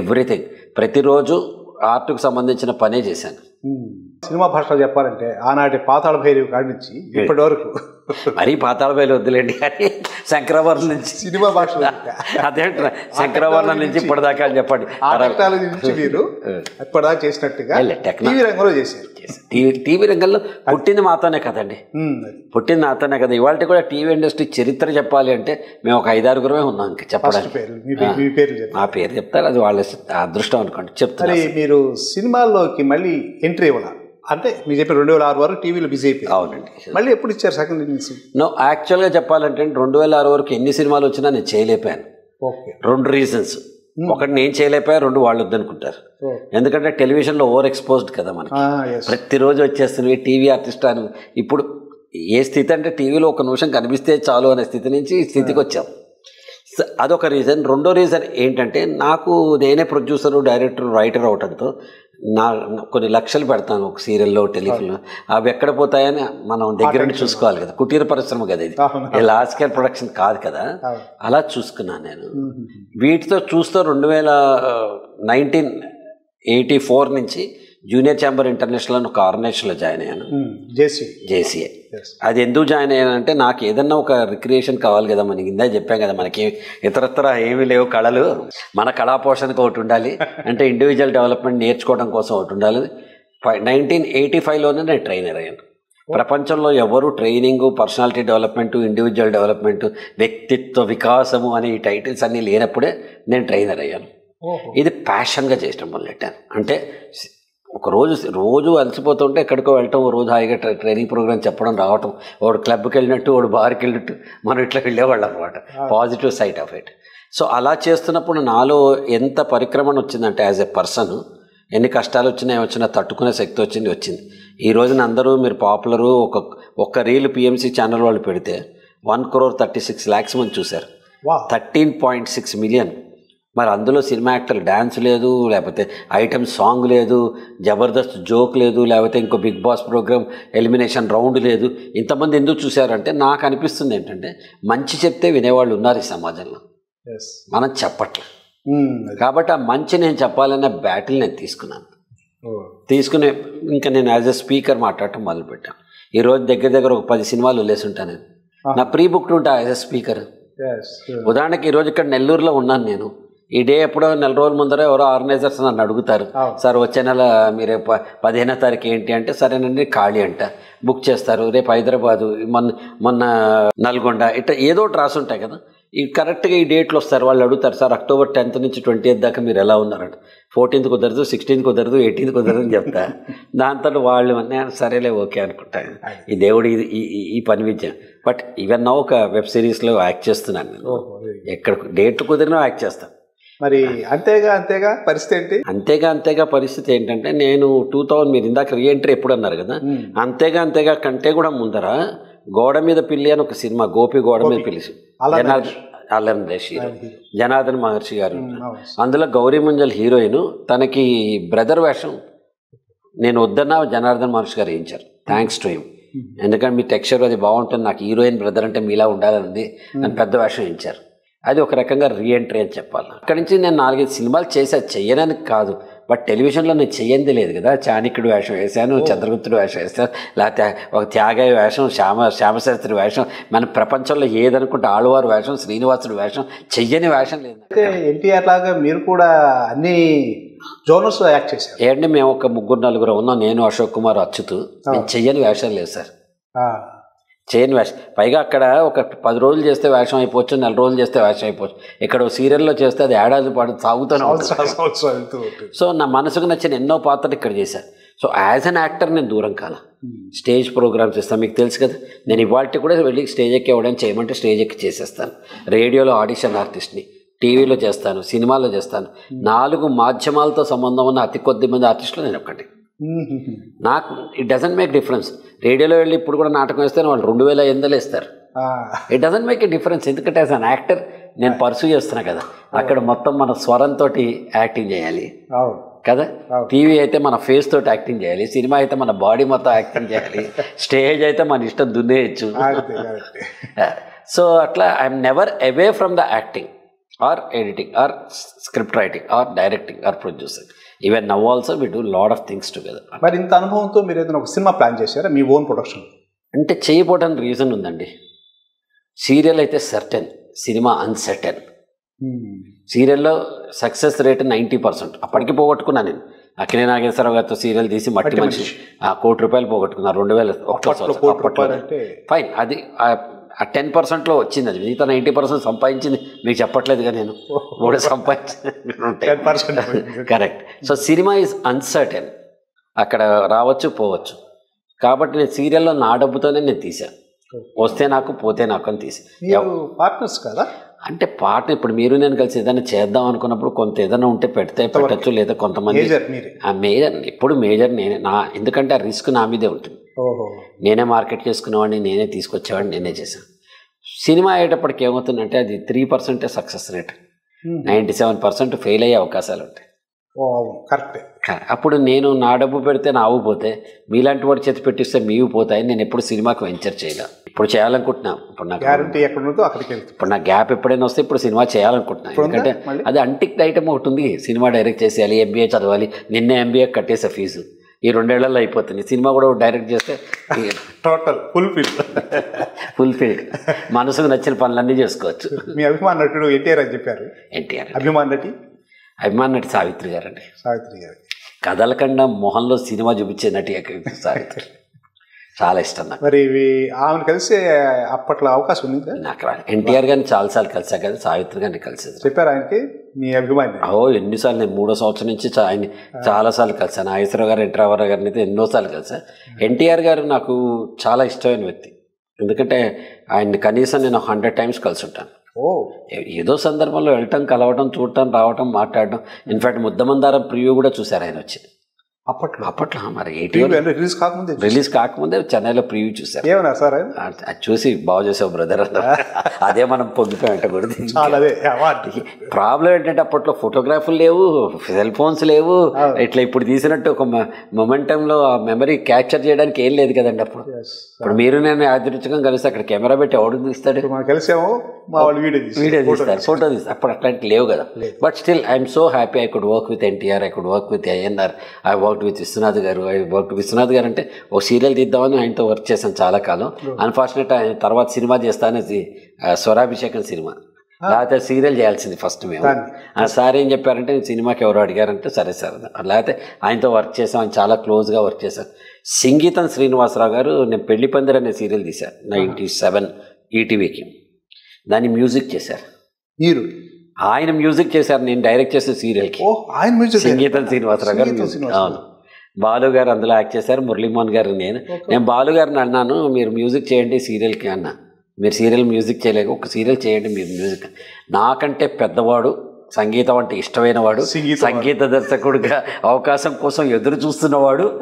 everything ప్రతిరోజు ఆర్ట్కు సంబంధించిన పనే చేశాను. ఉమ్. సినిమా భాషలో చెప్పాలంటే ఆనాటి పాతాళ భైరవి కాడి నుంచి ఇప్పటి వరకు మరీ పాతాళ బయలు వద్దులేండి కానీ శంకరాభరణం నుంచి. సినిమా భాషలో చెప్పా. అదేంట శంకరాభరణం నుంచి ఇప్పటిదాకా అని చెప్పండి. నుంచి మీరు ఇప్పటిదాకా చేసినట్టుగా టీవీ రంగంలో చేశారు. టీవీ టీవీ రంగంలో పుట్టింది మాతోనే కదండి. అది. పుట్టింది నాతోనే కదా. ఇవాళ కూడా టీవీ ఇండస్ట్రీ చరిత్ర చెప్పాలి అంటే మేము ఒక ఐదారుగురమే ఉన్నాం ఇంకా చెప్పడానికి. పేరు మీ పేరు చెప్తారు. అది వాళ్ళ అదృష్టం అనుకోండి. చెప్తారు మరి మీరు సినిమాల్లోకి మళ్ళీ ఎంట్రీ ఇవ్వాల? అంటే మీరు చెప్పిన రెండు వేల ఆరు వరకు టీవీలో బిజీ అయిపోయారు. అవునండి. మళ్ళీ ఎప్పుడు ఇచ్చారు సెకండ్ ఇన్నింగ్స్ నో? యాక్చువల్గా చెప్పాలంటే రెండు వేల ఆరు వరకు ఎన్ని సినిమాలు వచ్చినా నేను చేయలేపాను ఓకే. రెండు రీజన్స్ ఒకటి నేను చేయలేకపోయా రెండు వాళ్ళు వద్దనుకుంటారు. ఎందుకంటే టెలివిజన్లో ఓవర్ ఎక్స్పోజ్డ్ కదా మనకి. ప్రతిరోజు వచ్చేస్తున్నవి టీవీ ఆర్టిస్ట్ అని ఇప్పుడు ఏ స్థితి అంటే టీవీలో ఒక నిమిషం కనిపిస్తే చాలు అనే స్థితి నుంచి ఈ స్థితికి వచ్చాం. అదొక రీజన్ రెండో రీజన్ ఏంటంటే నాకు నేనే ప్రొడ్యూసరు డైరెక్టర్ రైటర్ అవటంతో నా కొన్ని లక్షలు పెడతాను ఒక సీరియల్లో టెలిఫిల్మ్. అవి ఎక్కడ పోతాయని మనం దగ్గర నుండి చూసుకోవాలి కదా. కుటీర పరిశ్రమ కదా ఇది. లార్జ్ స్కేల్ ప్రొడక్షన్ కాదు కదా. అలా చూసుకున్నాను నేను. వీటితో చూస్తూ రెండు వేల నైన్టీన్ ఎయిటీ ఫోర్ నుంచి జూనియర్ ఛాంబర్ ఇంటర్నేషనల్ అని ఒక ఆర్గనైజేషన్లో జాయిన్ అయ్యాను. JC JCA. అది ఎందుకు జాయిన్ అయ్యానంటే నాకు ఏదన్నా ఒక రిక్రియేషన్ కావాలి కదా మనకి. ఇందా చెప్పాం కదా మనకి ఇతరత్ర ఏమీ లేవు కళలు. మన కళా పోషణకు ఒకటి ఉండాలి. అంటే ఇండివిజువల్ డెవలప్మెంట్ నేర్చుకోవడం కోసం ఒకటి ఉండాలి. నైన్టీన్ ఎయిటీ ఫైవ్లోనే నేను ట్రైనర్ అయ్యాను. ప్రపంచంలో ఎవరు training personality development individual development వ్యక్తిత్వ వికాసము అనే ఈ టైటిల్స్ అన్నీ లేనప్పుడే నేను ట్రైనర్ అయ్యాను. ఇది ప్యాషన్గా చేయటం మొదలెట్టాను. అంటే ఒక రోజు రోజు అలసిపోతుంటే ఎక్కడికో వెళ్ళటం ఓ రోజు హాయిగా ట్రై- ట్రైనింగ్ ప్రోగ్రామ్ చెప్పడం రావటం వాడు క్లబ్కి వెళ్ళినట్టు వాడు బార్కి వెళ్ళినట్టు మనం ఇట్లా వెళ్ళేవాళ్ళం అనమాట positive side of it. So అలా చేస్తున్నప్పుడు నాలో ఎంత పరిక్రమణ వచ్చిందంటే యాజ్ ఎ పర్సన్ ఎన్ని కష్టాలు వచ్చినా వచ్చినా తట్టుకునే శక్తి వచ్చింది వచ్చింది. ఈ రోజున అందరూ మీరు పాపులరు ఒక ఒక్క రీల్ పిఎంసీ ఛానల్ వాళ్ళు పెడితే one crore thirty six lakhs మంది చూశారు. థర్టీన్ పాయింట్ సిక్స్ మిలియన్ మరి అందులో సినిమా యాక్టర్ డ్యాన్స్ లేదు లేకపోతే ఐటమ్ సాంగ్ లేదు జబర్దస్త్ జోక్ లేదు లేకపోతే ఇంకో Bigg Boss programme elimination round లేదు. ఇంతమంది ఎందుకు చూశారంటే నాకు అనిపిస్తుంది ఏంటంటే మంచి చెప్తే వినేవాళ్ళు ఉన్నారు ఈ సమాజంలో. మనం చెప్పట్లేదు కాబట్టి ఆ మంచి నేను చెప్పాలన్న బ్యాటిల్ నేను తీసుకున్నాను. తీసుకునే ఇంకా నేను యాజ్ ఎ స్పీకర్ మాట్లాడటం మొదలుపెట్టాను. ఈరోజు దగ్గర దగ్గర ఒక పది సినిమాలు వదిలేసి ఉంటాను నేను నా ప్రీ బుక్డ్ ఉంటా యాజ్ ఎ స్పీకర్ ఉదాహరణకి ఈరోజు ఇక్కడ నెల్లూరులో ఉన్నాను నేను. ఈ డే ఎప్పుడో నెల రోజుల ముందర ఎవరో ఆర్గనైజర్స్ నన్ను అడుగుతారు. సార్ వచ్చే నెల మీరు పదిహేనో తారీఖు ఏంటి అంటే సరేనండి ఖాళీ అంట. బుక్ చేస్తారు. రేపు హైదరాబాదు మొన్న మొన్న నల్గొండ ఇట్లా ఏదో ఒకటి రాసి ఉంటాయి కదా. ఈ కరెక్ట్గా ఈ డేట్లు వస్తారు. వాళ్ళు అడుగుతారు సార్ అక్టోబర్ టెన్త్ నుంచి ట్వంటీ దాకా మీరు ఎలా ఉన్నారంట? ఫోర్టీన్త్ కుదరదు సిక్స్టీన్త్ కుదరదు ఎయిటీన్త్ కుదరదు అని చెప్తా. దాంతో వాళ్ళు నేను సరేలే ఓకే అనుకుంటా. ఈ దేవుడు ఇది ఈ- పని విద్య. బట్ ఈవెన్ నా ఒక వెబ్ సిరీస్లో యాక్ట్ చేస్తున్నాను ఎక్కడ డేట్ కుదిరినా యాక్ట్ చేస్తాను మరి అంతేగా అంతేగా? పరిస్థితి ఏంటి? అంతేగా అంతేగా పరిస్థితి ఏంటంటే నేను టూ థౌజండ్ మీరు ఇందాక రీఎంట్రీ ఎప్పుడు అన్నారు కదా అంతేగా అంతేగా కంటే కూడా ముందర గోడ మీద పిల్లి అని ఒక సినిమా గోపి గోడ మీద జనార్దన్ అల్లం జనార్దన్ మహర్షి గారు. అందులో గౌరీ మంజల్ హీరోయిన్ తనకి బ్రదర్ వేషం నేను వద్దన్నా జనార్దన్ మహర్షి గారు వేయించారు. థ్యాంక్స్ టు హిమ్ ఎందుకంటే మీ టెక్స్చర్ అది బాగుంటుంది నాకు హీరోయిన్ బ్రదర్ అంటే మీలా ఉండాలని పెద్ద వేషం వేయించారు. అది ఒక రకంగా రీఎంట్రీ అని చెప్పాలి. అక్కడి నుంచి నేను నాలుగైదు సినిమాలు చేసా చెయ్యనని కాదు. బట్ టెలివిజన్లో నేను చెయ్యంది లేదు కదా. చాణిక్యుడు వేషం వేశాను చంద్రగుప్తుడు వేషం వేశాను లేకపోతే ఒక త్యాగయ్య వేషం శ్యామ శ్యామశాస్త్రి వేషం మన ప్రపంచంలో ఏదనుకుంటే ఆళ్వారు వేషం శ్రీనివాసుడు వేషం చెయ్యని వేషం లేదు. ఎన్టీఆర్ లాగా మీరు కూడా అన్ని జోనర్స్ యాక్ట్ చేశారు. ఏంటంటే మేము ఒక ముగ్గురు నలుగురు ఉన్నాం నేను అశోక్ కుమార్ అచ్యుత్. నేను చెయ్యని వేషం లేదు సార్. చేయని వేషం. పైగా అక్కడ ఒక పది రోజులు చేస్తే వేషం అయిపోవచ్చు నెల రోజులు చేస్తే వేషం అయిపోవచ్చు. ఇక్కడ సీరియల్లో చేస్తే అది ఏడాది పాటు సాగుతూనే సో నా మనసుకు నచ్చిన ఎన్నో పాత్రలు ఇక్కడ చేశాను సో యాజ్ అన్ యాక్టర్ నేను దూరం కాల. స్టేజ్ ప్రోగ్రామ్స్ ఇస్తాను. మీకు తెలుసు కదా నేను ఇవాళ కూడా వెళ్ళి స్టేజ్ ఎక్కి ఇవ్వడం చేయమంటే స్టేజ్ ఎక్కి చేసేస్తాను. రేడియోలో ఆడిషన్ ఆర్టిస్ట్ని టీవీలో చేస్తాను సినిమాలో చేస్తాను. నాలుగు మాధ్యమాలతో సంబంధం ఉన్న అతి కొద్ది మంది ఆర్టిస్టులు నేను ఒక్కటి మ్మ్. నాకు ఇట్ డజంట్ మేక్ డిఫరెన్స్ రేడియోలో వెళ్ళి ఇప్పుడు కూడా నాటకం వేస్తే వాళ్ళు రెండు వేల ఎనిమిదిలో ఇస్తారు it doesn't make a difference ఎందుకంటే యాజ్ అన్ యాక్టర్ నేను పర్సూ చేస్తున్నా కదా. అక్కడ మొత్తం మన స్వరంతో యాక్టింగ్ చేయాలి. కదా. టీవీ అయితే మన ఫేస్ తోటి యాక్టింగ్ చేయాలి. సినిమా అయితే మన బాడీ మొత్తం యాక్టింగ్ చేయాలి. స్టేజ్ అయితే మన ఇష్టం దున్నేయచ్చు. సో అట్లా I'm never away from the acting or editing or script writing or directing or producing. Even now also we do lot of things together. మరి ఇంత అనుభవంతో మీరు ఏదైనా ఒక సినిమా ప్లాన్ చేశారా? మీ ఓన్ ప్రొడక్షన్? అంటే చేయబోవడానికి రీజన్ ఉందండి. సీరియల్ అయితే సర్టెన్ సినిమా అన్సర్టెన్. సీరియల్లో సక్సెస్ రేట్ నైంటీ పర్సెంట్. అప్పటికి పోగొట్టుకున్నాను నేను. అక్కినే నాగేశ్వరరావు గారితో సీరియల్ తీసి మట్టి మనిషి కోటి రూపాయలు పోగొట్టుకున్నా రెండు వేల ఫైన్ అది ఆ టెన్ పర్సెంట్లో వచ్చింది అది. మిగతా నైంటీ పర్సెంట్ సంపాదించింది. మీకు చెప్పట్లేదుగా నేను. కూడా సంపాదించింది correct so cinema is uncertain అక్కడ రావచ్చు పోవచ్చు. కాబట్టి నేను సీరియల్లో నా డబ్బుతోనే నేను తీసాను వస్తే నాకు పోతే నాకు అని తీసాను పార్ట్నర్స్ కదా? అంటే పాట ఇప్పుడు మీరు నేను కలిసి ఏదైనా చేద్దాం అనుకున్నప్పుడు కొంత ఏదైనా ఉంటే పెడితే పెట్టచ్చు లేదా కొంతమంది మేజర్ ఆ మేజర్ ఎప్పుడు మేజర్ నేనే. నా ఎందుకంటే ఆ రిస్క్ నా మీదే ఉంటుంది. నేనే మార్కెట్ చేసుకునేవాడిని నేనే తీసుకొచ్చేవాడిని నేనే చేశాను. సినిమా అయ్యేటప్పటికి ఏమవుతుందంటే అది త్రీ పర్సెంటే success rate. Ninety seven percent fail అయ్యే అవకాశాలు ఉంటాయి. కరెక్టే. అప్పుడు నేను నా డబ్బు పెడితే నా ఆవు పోతే మీలాంటి వాడి చేతి పెట్టిస్తే మీవి పోతాయి నేను ఎప్పుడు సినిమాకి వెంచర్ చేయను ఇప్పుడు చేయాలనుకుంటున్నా. ఇప్పుడు నాకు గ్యారంటీ ఎక్కడ ఉందో అక్కడికి ఇప్పుడు నా గ్యాప్ ఎప్పుడైనా వస్తే ఇప్పుడు సినిమా చేయాలనుకుంటున్నా ఎందుకంటే? అది అంటిక్ ఐటమ్ ఒకటి ఉంది. సినిమా డైరెక్ట్ చేసేయాలి ఎంబీఏ చదవాలి. నిన్నే ఎంబీఏ కట్టేసే ఫీజు ఈ రెండేళ్ళలో అయిపోతుంది. సినిమా కూడా డైరెక్ట్ చేస్తే total fulfil fulfilled మనసుకు నచ్చిన పనులన్నీ చేసుకోవచ్చు. మీ అభిమాన నటుడు ఎన్టీఆర్ అని చెప్పారు. ఎన్టీఆర్ అభిమాన నటి? అభిమాన నటి సావిత్రి గారండి. సావిత్రి గారు. కదలకుండా మొహంలో సినిమా చూపించే నటి సావిత్రి? చాలా ఇష్టం నాకు. మరి ఇవి ఆమెను కలిసే అప్పట్లో అవకాశం ఉంది నాకు ఎన్టీఆర్ గారిని చాలాసార్లు కలిసా కదా సావిత్రి గారిని కలిసేది చెప్పారు ఆయనకి? మీ అభిమాని ఓ ఎన్నిసార్లు నేను మూడో సంవత్సరం నుంచి ఆయన చాలాసార్లు కలిసాను నాగేశ్వరరావు గారు ఎన్టీఆర్ గారిని అయితే ఎన్నోసార్లు కలిసా. ఎన్టీఆర్ గారు నాకు చాలా ఇష్టమైన వ్యక్తి. ఎందుకంటే ఆయన్ని కనీసం నేను హండ్రెడ్ టైమ్స్ కలిసి ఉంటాను ఓ ఏదో సందర్భంలో వెళ్ళటం కలవటం చూడటం రావటం మాట్లాడటం. ఇన్ఫాక్ట్ ముద్దమందారం ప్రివ్యూ కూడా చూశారు ఆయన వచ్చి. అప్పట్లో. అప్పట్లో మరి ఎయిటీ రిలీజ్ కాకముందే రిలీజ్ కాకముందే చెన్నైలో ప్రివ్యూ చూశారు ఏమన్నా సార్ అది? చూసి బాగు చేసావు బ్రదర్ అన్నారు అదే మనం పొంగిపోయి చాలా అదే అవార్డు. ప్రాబ్లం ఏంటంటే అప్పట్లో ఫోటోగ్రాఫ్లు లేవు సెల్ ఫోన్స్ లేవు. ఇట్లా ఇప్పుడు తీసినట్టు ఒక మొమెంటంలో ఆ మెమరీ క్యాప్చర్ చేయడానికి ఏం లేదు కదండి అప్పుడు. ఇప్పుడు మీరు నేను యాదృచ్ఛికం కలిసి అక్కడ కెమెరా పెట్టి ఎవడు తీస్తాడు? కలిసాము వీడియో తీస్తారు ఫోటో తీస్తారు అప్పుడు అట్లాంటి లేవు కదా. But still I'm so happy I could work with NTR I could work with ANR I work with Vishwanath గారు. ఐ వర్క్ విశ్వనాథ్ గారు అంటే ఒక సీరియల్ తీద్దామని ఆయనతో వర్క్ చేశాను చాలా కాలం. అన్ఫార్చునేట్ ఆయన తర్వాత సినిమా చేస్తానని ఆ, స్వరాభిషేకం సినిమా. లేకపోతే సీరియల్ చేయాల్సింది ఫస్ట్ మేము. ఆ సార్ ఏం చెప్పారంటే "నేను సినిమాకి ఎవరు అడిగారంటే సరే సార్. లేకపోతే ఆయనతో వర్క్ చేసాం ఆయన చాలా క్లోజ్గా వర్క్ చేశాను సంగీతం శ్రీనివాసరావు గారు నేను పెళ్ళి పందిరి అనే సీరియల్ తీశాను నైంటీ సెవెన్ ఈటీవీకి. దాన్ని మ్యూజిక్ చేశారు. మీరు ఆయన మ్యూజిక్ చేశారు నేను డైరెక్ట్ చేసిన సీరియల్కి. ఆయన మ్యూజిక్ సంగీతం శ్రీనివాసరావు గారు. అవును. బాలు గారు అందులో యాక్ట్ చేశారు మురళీమోహన్ గారు నేను. నేను బాలు గారిని అన్నాను మీరు మ్యూజిక్ చేయండి సీరియల్కి అన్నా. మీరు సీరియల్ మ్యూజిక్ చేయలేక ఒక సీరియల్ చేయండి మీరు మ్యూజిక్. నాకంటే పెద్దవాడు సంగీతం అంటే ఇష్టమైన వాడు సంగీతం దర్శకుడిగా అవకాశం కోసం ఎదురు చూస్తున్నవాడు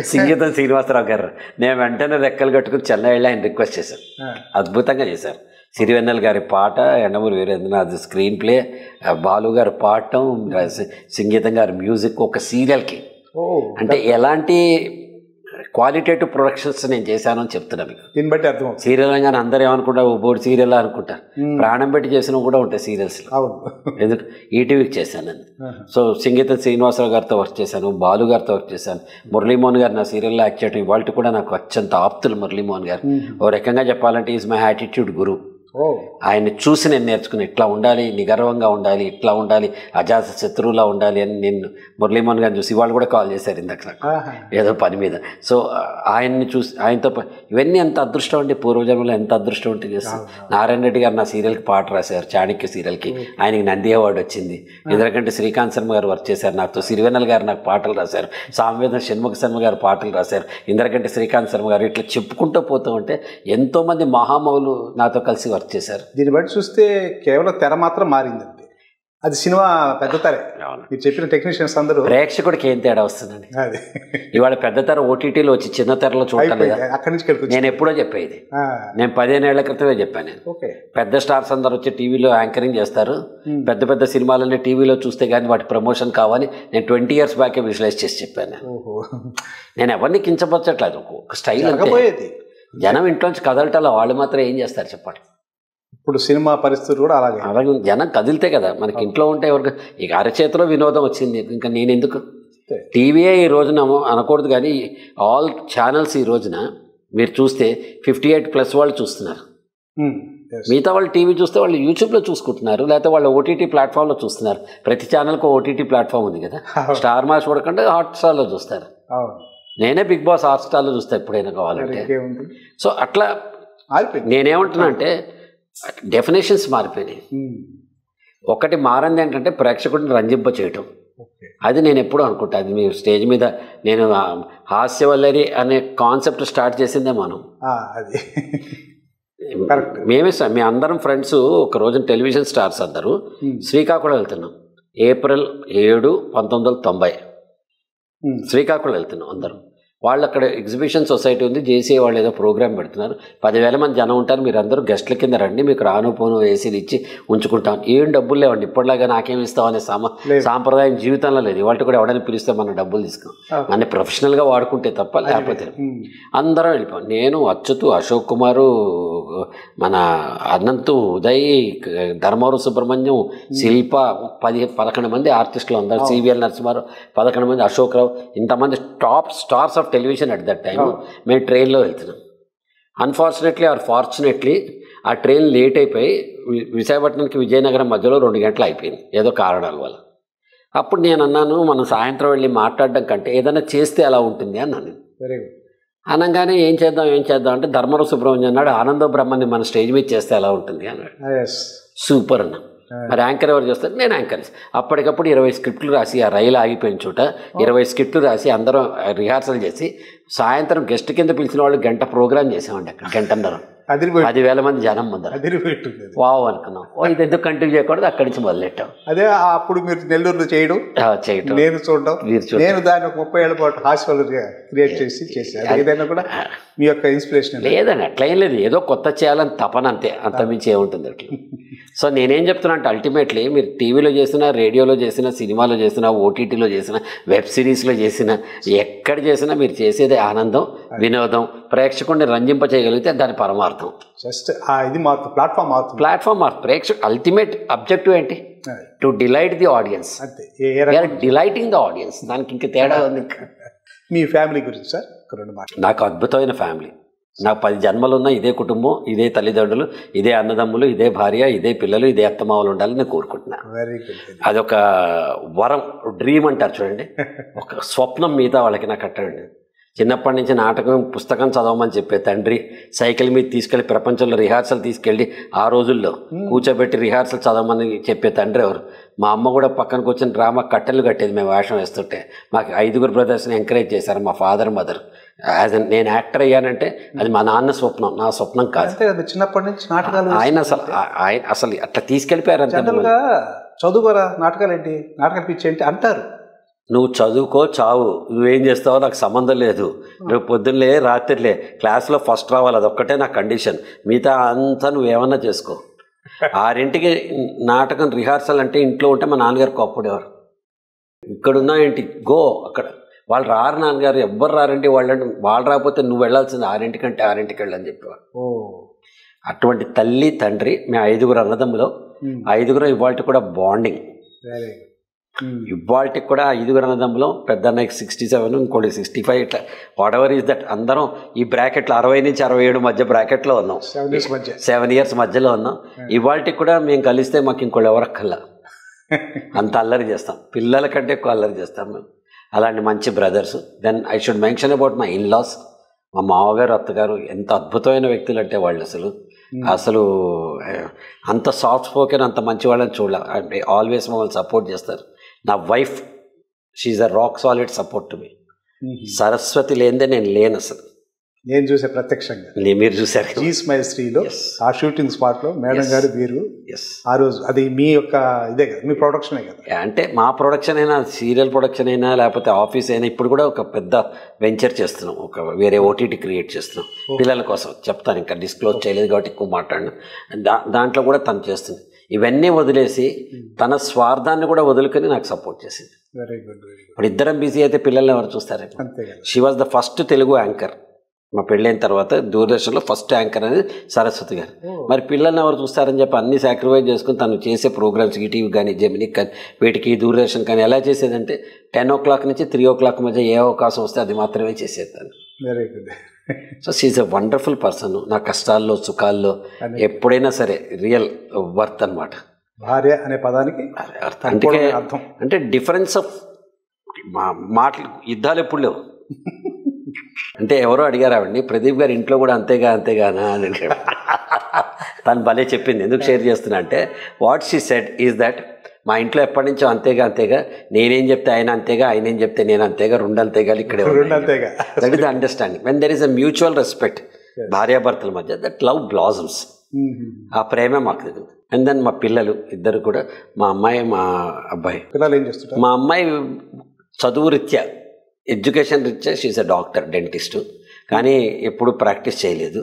సంగీతం శ్రీనివాసరావు గారు. నేను వెంటనే రెక్కలు కట్టుకుని చెన్నై వెళ్ళి ఆయన రిక్వెస్ట్ చేశాను. అద్భుతంగా చేశారు. సిరివెన్నెల గారి పాట ఎండమూరి వీరేంద్రనాథ్ స్క్రీన్ ప్లే బాలు గారు పాడటం సంగీతం గారి మ్యూజిక్ ఒక సీరియల్కి. అంటే ఎలాంటి క్వాలిటేటివ్ ప్రొడక్షన్స్ నేను చేశాను అని చెప్తున్నా మీకు. దీన్ని బట్టి అర్థం సీరియల్ అనగానే అందరూ ఏమనుకుంటారు బోర్డు సీరియల్ అనుకుంటారు ప్రాణం పెట్టి చేసినవి కూడా ఉంటాయి సీరియల్స్లో. అవును. ఎందుకు? ఈటీవీకి చేశాను నేను. సో సంగీతం శ్రీనివాసరావు గారితో వర్క్ చేశాను బాలు గారితో వర్క్ చేశాను. మురళీమోహన్ గారు నా సీరియల్లో యాక్ట్ చేయడం ఇవాళ కూడా నాకు అత్యంత ఆప్తులు మురళీమోహన్ గారు. ఓ రకంగా చెప్పాలంటే ఈజ్ మై యాటిట్యూడ్ గురు. ఓ ఆయన్ని చూసి నేను నేర్చుకుని ఇట్లా ఉండాలి నిగర్వంగా ఉండాలి ఇట్లా ఉండాలి అజాత శత్రువులా ఉండాలి అని నేను మురళీమోహన్ గారిని చూసి ఇవాళ కూడా కాల్ చేశారు ఇందాక. ఏదో పని మీద. సో ఆయన్ని చూసి ఆయనతో ఇవన్నీ ఎంత అదృష్టం అండి పూర్వజన్మలో ఎంత అదృష్టం ఉంటే చేస్తాం నారాయణ రెడ్డి గారు నా సీరియల్కి పాట రాశారు చాణక్య సీరియల్కి. ఆయనకి నంది అవార్డు వచ్చింది. ఎందుకంటే శ్రీకాంత్ శర్మ గారు వర్క్ చేశారు నాతో సిరివెన్నెల గారు నాకు పాటలు రాశారు సామవేదం షణ్ముఖ శర్మ గారు పాటలు రాశారు ఇందరకంటే శ్రీకాంత్ శర్మ గారు ఇట్లా చెప్పుకుంటూ పోతూ ఉంటే ఎంతోమంది మహామౌలు నాతో కలిసి వర్క్ చేశారు. దీన్ని బట్టి చూస్తే కేవలం తెర మాత్రం మారిందంతే. అది సినిమా పెద్ద తెరే. మీరు చెప్పిన టెక్నీషియన్స్ అందరూ ప్రేక్షకుడికి ఏం తేడా వస్తుందండి? అది. ఇవాళ పెద్ద తెర ఓటీటీలో వచ్చి చిన్న తెరలో చూడటం లేదా అక్కడి నుంచి నేను ఎప్పుడో చెప్పేది. నేను పదిహేనేళ్ళ క్రితమే చెప్పాను నేను. ఓకే. పెద్ద స్టార్స్ అందరు వచ్చి టీవీలో యాంకరింగ్ చేస్తారు. పెద్ద పెద్ద సినిమాలన్నీ టీవీలో చూస్తే కానీ వాటి ప్రమోషన్ కావాలి నేను ట్వంటీ ఇయర్స్ బ్యాకే విజువలైజ్ చేసి చెప్పాను నేను. ఎవరిని కించపరచట్లేదు. ఒక స్టైల్ జరగబోయేది. జనం ఇంట్లోంచి కదలటంలో వాళ్ళు మాత్రం ఏం చేస్తారు చెప్పండి? ఇప్పుడు సినిమా పరిస్థితులు కూడా అలాగే. అలాగే జనం కదిలితే కదా మనకి ఇంట్లో ఉంటే ఎవరికి ఇక అరచేతిలో వినోదం వచ్చింది ఇంకా నేను ఎందుకు. టీవీయే ఈ రోజున అనకూడదు కానీ ఆల్ ఛానల్స్ ఈ రోజున మీరు చూస్తే ఫిఫ్టీ ఎయిట్ ప్లస్ వాళ్ళు చూస్తున్నారు. మిగతా వాళ్ళు టీవీ చూస్తే వాళ్ళు యూట్యూబ్లో చూసుకుంటున్నారు లేకపోతే వాళ్ళు ఓటీటీ ప్లాట్ఫామ్లో చూస్తున్నారు. ప్రతి ఛానల్కి ఓటీటీ ప్లాట్ఫామ్ ఉంది కదా. స్టార్ మ్యాచ్ చూడకుండా హాట్ స్టార్లో చూస్తారు. నేనే బిగ్ బాస్ హాట్ స్టార్లో చూస్తా ఎప్పుడైనా కావాలంటే. సో అట్లా నేనేమంటున్నా అంటే డెఫినేషన్స్ మారిపోయినాయి. ఒకటి మారింది ఏంటంటే ప్రేక్షకుడిని రంజింప చేయటం అది నేను ఎప్పుడూ అనుకుంటా. అది మీరు స్టేజ్ మీద నేను హాస్యవల్లరి అనే కాన్సెప్ట్ స్టార్ట్ చేసిందే మనం. అది. మేమే సార్ మీ అందరం ఫ్రెండ్స్ ఒక రోజున టెలివిజన్ స్టార్స్ అందరూ శ్రీకాకుళం వెళ్తున్నాం. ఏప్రిల్ ఏడు పంతొమ్మిది వందల తొంభై. శ్రీకాకుళం వెళ్తున్నాం అందరం. వాళ్ళు అక్కడ ఎగ్జిబిషన్ సొసైటీ ఉంది జేసీ వాళ్ళు ఏదో ప్రోగ్రామ్ పెడుతున్నారు. పదివేల మంది జనం ఉంటారు మీరు అందరూ గెస్ట్ల కింద రండి మీకు రాను పోను ఏసీలు ఇచ్చి ఉంచుకుంటాం. ఏం డబ్బులు లేవండి ఇప్పటిలాగా నాకేం ఇస్తాం అనే సామ. సాంప్రదాయం జీవితంలో లేదు. ఇవాళ కూడా ఎవడైనా పిలిస్తే మనం డబ్బులు తీసుకోం మన ప్రొఫెషనల్గా వాడుకుంటే తప్ప లేకపోతే అందరం వెళ్ళిపోయాం. నేను అచ్యుతు అశోక్ కుమారు మన అనంతు ఉదయ్ ధర్మవరం సుబ్రహ్మణ్యం శిల్ప పది పదకొండు మంది ఆర్టిస్టులు ఉన్నారు సివిఎల్ నరసింహారావు పదకొండు మంది అశోక్ రావు ఇంతమంది top stars of television at that time మేము ట్రైన్లో వెళ్తున్నాం. అన్ఫార్చునేట్లీ ఆర్ ఫార్చునేట్లీ ఆ ట్రైన్ లేట్ అయిపోయి వి- విశాఖపట్నానికి విజయనగరం మధ్యలో రెండు గంటలు అయిపోయింది. ఏదో కారణాల వల్ల. అప్పుడు నేను అన్నాను మనం సాయంత్రం వెళ్ళి మాట్లాడడం కంటే ఏదైనా చేస్తే ఎలా ఉంటుంది అన్నాను. వెరీ గుడ్ అనగానే ఏం చేద్దాం ఏం చేద్దాం అంటే ధర్మవరం సుబ్రహ్మణ్యం అన్నాడు ఆనంద బ్రహ్మని మన స్టేజ్ మీద చేస్తే ఎలా ఉంటుంది? అన్నాడు. సూపర్ అన్న. మరి యాంకర్ ఎవరు చేస్తారు? నేను యాంకర్. అప్పటికప్పుడు ఇరవై స్క్రిప్ట్లు రాసి ఆ రైలు ఆగిపోయిన చోట ఇరవై స్క్రిప్ట్లు రాసి అందరం రిహార్సల్ చేసి సాయంత్రం గెస్ట్ కింద పిలిచిన వాళ్ళు గంట ప్రోగ్రామ్ చేసామండి అక్కడ గంటన్నర అదిరిపోయి పదివేల మంది జనం ముందర. వావ్ అనుకున్నాం. ఇది ఎందుకు కంటిన్యూ చేయకూడదు? అక్కడి నుంచి మొదలెట్టాం. అదే అప్పుడు మీరు నెల్లూరులో చేయడం ఆ, చేయటం. నేను చూడడం. నేను దాన్ని ఒక ముప్పై ఏళ్ళ పాటు హాస్పిటల్గా క్రియేట్ చేసి చేశాను. ఏదైనా కూడా మీ యొక్క ఇన్స్పిరేషన్ లేదండి అట్లా ఏం లేదు. ఏదో కొత్త చేయాలని తపన అంతే. అంతమించి ఏముంటుంది అట్లా. సో నేనేం చెప్తున్నా అంటే అల్టిమేట్లీ మీరు టీవీలో చేసినా రేడియోలో చేసినా సినిమాలో చేసినా ఓటీటీలో చేసినా వెబ్ సిరీస్లో చేసినా ఎక్కడ చేసినా మీరు చేసేదే ఆనందం వినోదం. ప్రేక్షకుడిని రంజింప చేయగలిగితే దాని పరమార్థం. జస్ట్ ఇది మారుతుంది ప్లాట్ఫామ్ మారుతుంది. ప్లాట్ఫామ్ ఆర్ ప్రేక్షకు అల్టిమేట్ అబ్జెక్టివ్ ఏంటి. To delight the audience delighting the audience దానికి ఇంక తేడా ఉంది. మీ ఫ్యామిలీ గురించి సార్ నాకు అద్భుతమైన ఫ్యామిలీ నాకు పది జన్మలున్న ఇదే కుటుంబం ఇదే తల్లిదండ్రులు ఇదే అన్నదమ్ములు ఇదే భార్య ఇదే పిల్లలు ఇదే అత్తమామలు ఉండాలని నేను కోరుకుంటున్నాను వెరీ గుడ్ అదొక వరం డ్రీమ్ అంటారు చూడండి. ఒక స్వప్నం మిగతా వాళ్ళకి నాకు కట్టండి చిన్నప్పటి నుంచి నాటకం పుస్తకం చదవమని చెప్పే తండ్రి సైకిల్ మీద తీసుకెళ్ళి ప్రపంచంలో రిహార్సల్ తీసుకెళ్ళి ఆ రోజుల్లో కూర్చోబెట్టి రిహార్సల్ చదవమని చెప్పే తండ్రి ఎవరు? మా అమ్మ కూడా పక్కన కూర్చొని డ్రామా కట్టెలు కట్టేది మేము వేషం వేస్తుంటే మాకు ఐదుగురు బ్రదర్స్ని ఎంకరేజ్ చేశారు మా ఫాదర్ మదర్. యాజ్ నేను యాక్టర్ అయ్యానంటే అది మా నాన్న స్వప్నం నా స్వప్నం కాదు. చిన్నప్పటి నుంచి నాటకాలు ఆయన అసలు ఆయన అసలు అట్లా తీసుకెళ్ళిపోయారు జనరల్గా చదువుకోరా నాటకాలు ఏంటి నాటకాలు పిచ్చి ఏంటి అంటారు. నువ్వు చదువుకో చావు. నువ్వేం చేస్తావో నాకు సంబంధం లేదు. నువ్వు పొద్దున్నే రాత్రిలే క్లాస్లో ఫస్ట్ రావాలి. అదొక్కటే నా కండిషన్. మిగతా అంతా నువ్వేమన్నా చేసుకో. ఆరింటికి నాటకం రిహార్సల్ అంటే ఇంట్లో ఉంటే మా నాన్నగారు కోప్పడేవారు. ఇక్కడున్నా ఏంటి గో అక్కడ. వాళ్ళు రారు నాన్నగారు ఎవ్వరు రారంటే వాళ్ళు అంటే వాళ్ళు రాకపోతే నువ్వు వెళ్ళాల్సింది ఆరింటికంటే ఆరింటికి వెళ్ళని చెప్పేవారు ఓ. అటువంటి తల్లి తండ్రి మేము ఐదుగురు అన్నదమ్ములో ఐదుగురు ఇవాళ కూడా బాండింగ్. ఇవాళకి కూడా ఐదుగురు అన్నదమ్ములం పెద్ద అన్నయ్యకి సిక్స్టీ సెవెన్ ఇంకోటి సిక్స్టీ ఫైవ్ ఇట్లా వాట్ ఎవర్ ఈస్ దట్ అందరం ఈ బ్రాకెట్లో అరవై నుంచి అరవై ఏడు మధ్య బ్రాకెట్లో ఉన్నాం. సెవెన్ ఇయర్స్ మధ్య. సెవెన్ ఇయర్స్ మధ్యలో ఉన్నాం. ఇవాళకి కూడా మేము కలిస్తే మాకు ఇంకోళ్ళు ఎవరక్కల్లా అంత అల్లరి చేస్తాం. పిల్లల కంటే ఎక్కువ అల్లరి చేస్తాం మేము. అలాంటి మంచి brothers. Then I should mention about my in laws మా మామగారు అత్తగారు ఎంత అద్భుతమైన వ్యక్తులు అంటే వాళ్ళు అసలు. అసలు ఆ, అంత సాఫ్ట్ స్పోకెన్ అంత మంచి వాళ్ళని చూడాలి అంటే ఆల్వేస్ మమ్మల్ని సపోర్ట్ చేస్తారు. నా wife she's a rock solid support to me Saraswati లేనిదే నేను లేను అసలు. నేను చూసే ప్రత్యక్షంగా. మీరు చూసారు. జీ స్మైల్ Yes. ఆ షూటింగ్ స్పాట్లో మేడం. గారు మీరు ఎస్ ఆ రోజు అది మీ యొక్క ఇదే కదా మీ ప్రొడక్షనే కదా? అంటే మా ప్రొడక్షన్ అయినా సీరియల్ ప్రొడక్షన్ అయినా లేకపోతే ఆఫీస్ అయినా ఇప్పుడు కూడా ఒక పెద్ద వెంచర్ చేస్తున్నాం. ఒక వేరే ఓటీటీ క్రియేట్ చేస్తున్నాం. పిల్లల కోసం. చెప్తాను ఇంకా డిస్క్లోజ్ చేయలేదు కాబట్టి ఎక్కువ మాట్లాడను. దా దాంట్లో కూడా తను చేస్తుంది. ఇవన్నీ వదిలేసి తన స్వార్థాన్ని కూడా వదులుకొని నాకు సపోర్ట్ చేసింది. వెరీ గుడ్ వెరీ గుడ్ ఇప్పుడు ఇద్దరం బిజీ అయితే పిల్లల్ని ఎవరు చూస్తారు? She was the first Telugu anchor మా పెళ్ళైన తర్వాత దూరదర్శన్లో ఫస్ట్ యాంకర్ అనేది సరస్వతి గారు. మరి పిల్లల్ని ఎవరు చూస్తారని చెప్పి అన్ని సాక్రిఫైస్ చేసుకుని తను చేసే ప్రోగ్రామ్స్ ఈటీవీ కానీ జమినికి కానీ వీటికి దూరదర్శన్ కానీ ఎలా చేసేదంటే టెన్ ఓ క్లాక్ నుంచి త్రీ ఓ క్లాక్ మధ్య ఏ అవకాశం వస్తే అది మాత్రమే చేసేదాన్ని very good so she's a wonderful person నా కష్టాల్లో సుఖాల్లో ఎప్పుడైనా సరే రియల్ వర్త్ అనమాట భార్య అనే పదానికి అర్థం. అంటే డిఫరెన్స్ ఆఫ్ మా మాటలు యుద్ధాలు ఎప్పుడు లేవు. అంటే ఎవరో అడిగారు ఆవిడ్ని ప్రదీప్ గారు ఇంట్లో కూడా అంతేగా అంతేగానా అని తను భలే చెప్పింది. ఎందుకు షేర్ చేస్తున్నా? అంటే what she said is that మా ఇంట్లో ఎప్పటి నుంచో అంతేగా అంతేగా నేనేం చెప్తే ఆయన అంతేగా ఆయన ఏం చెప్తే నేను అంతేగా రెండు అంతేగా ఇక్కడే అంతేగా. That is the understanding when there is a mutual respect భార్యాభర్తల మధ్య దట్ లవ్ బ్లాజమ్స్ ఆ ప్రేమే మాకు తెలియదు అండ్ దెన్ మా పిల్లలు ఇద్దరు కూడా మా అమ్మాయి మా అబ్బాయి. పిల్లలు ఏం చేస్తుంటారు? మా అమ్మాయి చదువు రీత్యా ఎడ్యుకేషన్ రీత్యా షీఈ్ అ డాక్టర్ డెంటిస్ట్ కానీ ఎప్పుడు ప్రాక్టీస్ చేయలేదు.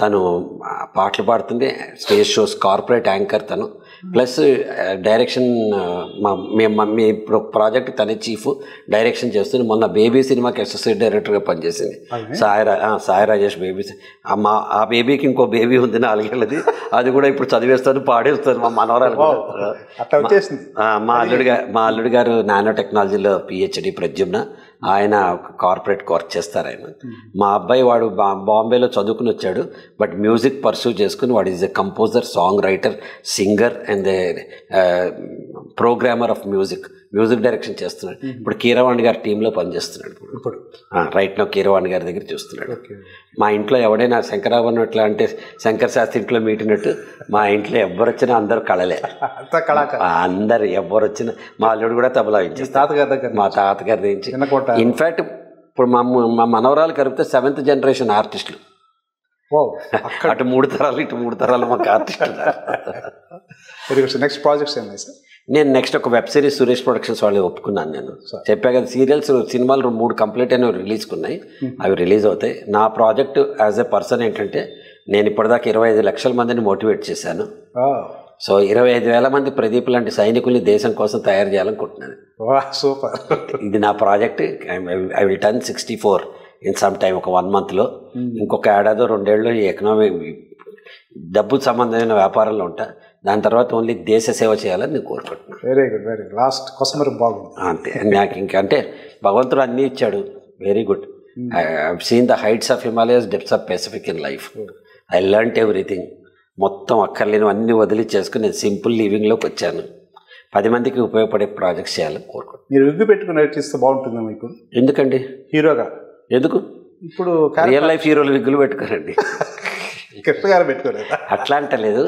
తను పాటలు పాడుతుంది స్టేజ్ షోస్ కార్పొరేట్ యాంకర్ తను. ప్లస్ డైరెక్షన్ మా మేము మమ్మీ ఇప్పుడు ప్రాజెక్ట్ తనే చీఫ్ డైరెక్షన్ చేస్తుంది. మొన్న బేబీ సినిమాకి అసోసియేట్ డైరెక్టర్గా పనిచేసింది? సాయి సాయి రాజేష్ బేబీ మా ఆ బేబీకి ఇంకో బేబీ ఉంది నాలుగేళ్ళది. అది కూడా ఇప్పుడు చదివేస్తాను పాడేస్తాను మా మనవరాలు మా అల్లుడు గారు మా అల్లుడు గారు నానో టెక్నాలజీలో పిహెచ్డి ప్రద్యుమ్న. ఆయన ఒక కార్పొరేట్ వర్క్ చేస్తారు ఆయన. మా అబ్బాయి వాడు బా- బాంబేలో చదువుకుని వచ్చాడు బట్ మ్యూజిక్ పర్సూ చేసుకుని వాడు is a composer songwriter singer and programmer of music music direction చేస్తున్నాడు. ఇప్పుడు కీరవాణి గారి టీంలో పనిచేస్తున్నాడు ఇప్పుడు. ఇప్పుడు. రైట్ నో కీరవాణి గారి దగ్గర చూస్తున్నాడు. మా ఇంట్లో ఎవడైనా శంకరాభరణం ఎట్లా అంటే శంకర్ శాస్త్రి ఇంట్లో మీటినట్టు మా ఇంట్లో ఎవ్వరు వచ్చినా అందరూ కళలే. అందరు ఎవ్వరు వచ్చినా మా అల్లుడు కూడా తబలా తాతగారి దగ్గర మా తాతగారి నుంచి. చిన్న కోట. ఇన్ఫాక్ట్ ఇప్పుడు మా ము- మనవరాలు కలిపితే సెవెంత్ జనరేషన్ ఆర్టిస్టులు ఓ అటు మూడు తరాలు ఇటు మూడు తరాలు మాకు ఆర్టిస్టులు నెక్స్ట్ ప్రాజెక్ట్స్ ఏమన్నాయి సార్ నేను నెక్స్ట్ ఒక వెబ్ సిరీస్ సురేష్ ప్రొడక్షన్స్ వాళ్ళు ఒప్పుకున్నాను నేను. చెప్పా కదా సీరియల్స్ సినిమాలు మూడు కంప్లీట్ అయినవి రిలీజ్కి ఉన్నాయి అవి రిలీజ్ అవుతాయి. నా ప్రాజెక్ట్ యాజ్ ఎ పర్సన్ ఏంటంటే నేను ఇప్పటిదాకా ఇరవై ఐదు లక్షల మందిని మోటివేట్ చేశాను. సో ఇరవై ఐదు వేల మంది ప్రదీప్ లాంటి సైనికుల్ని దేశం కోసం తయారు చేయాలనుకుంటున్నాను. సూపర్. ఇది నా project I will turn sixty four in some time ఒక వన్ మంత్లో ఇంకొక ఏడాది రెండేళ్ళు ఈ ఎకనామీ డబ్బు సంబంధమైన వ్యాపారంలో ఉంటా. దాని తర్వాత ఓన్లీ దేశ సేవ చేయాలని నేను కోరుకుంటున్నాను. Very good very good last కొసమరి బాగుంది. అంతే. నాకు ఇంకా అంటే భగవంతుడు అన్నీ ఇచ్చాడు. Very good I seen the heights of Himalayas depths of Pacific in life I learnt everything మొత్తం అక్కర్లేని అన్నీ వదిలి చేసుకుని నేను సింపుల్ లివింగ్లోకి వచ్చాను. పది మందికి ఉపయోగపడే ప్రాజెక్ట్స్ చేయాలని కోరుకుంటున్నాను. మీరు విగ్గు పెట్టుకుని నటిస్తే బాగుంటుందేమో ఇప్పుడు ఎందుకండి? హీరోగా? ఎందుకు? ఇప్పుడు రియల్ లైఫ్ హీరోలు విగ్గులు పెట్టుకోరండి. కృష్ణ గారు పెట్టుకోలేదా అట్లా అంటలేదు.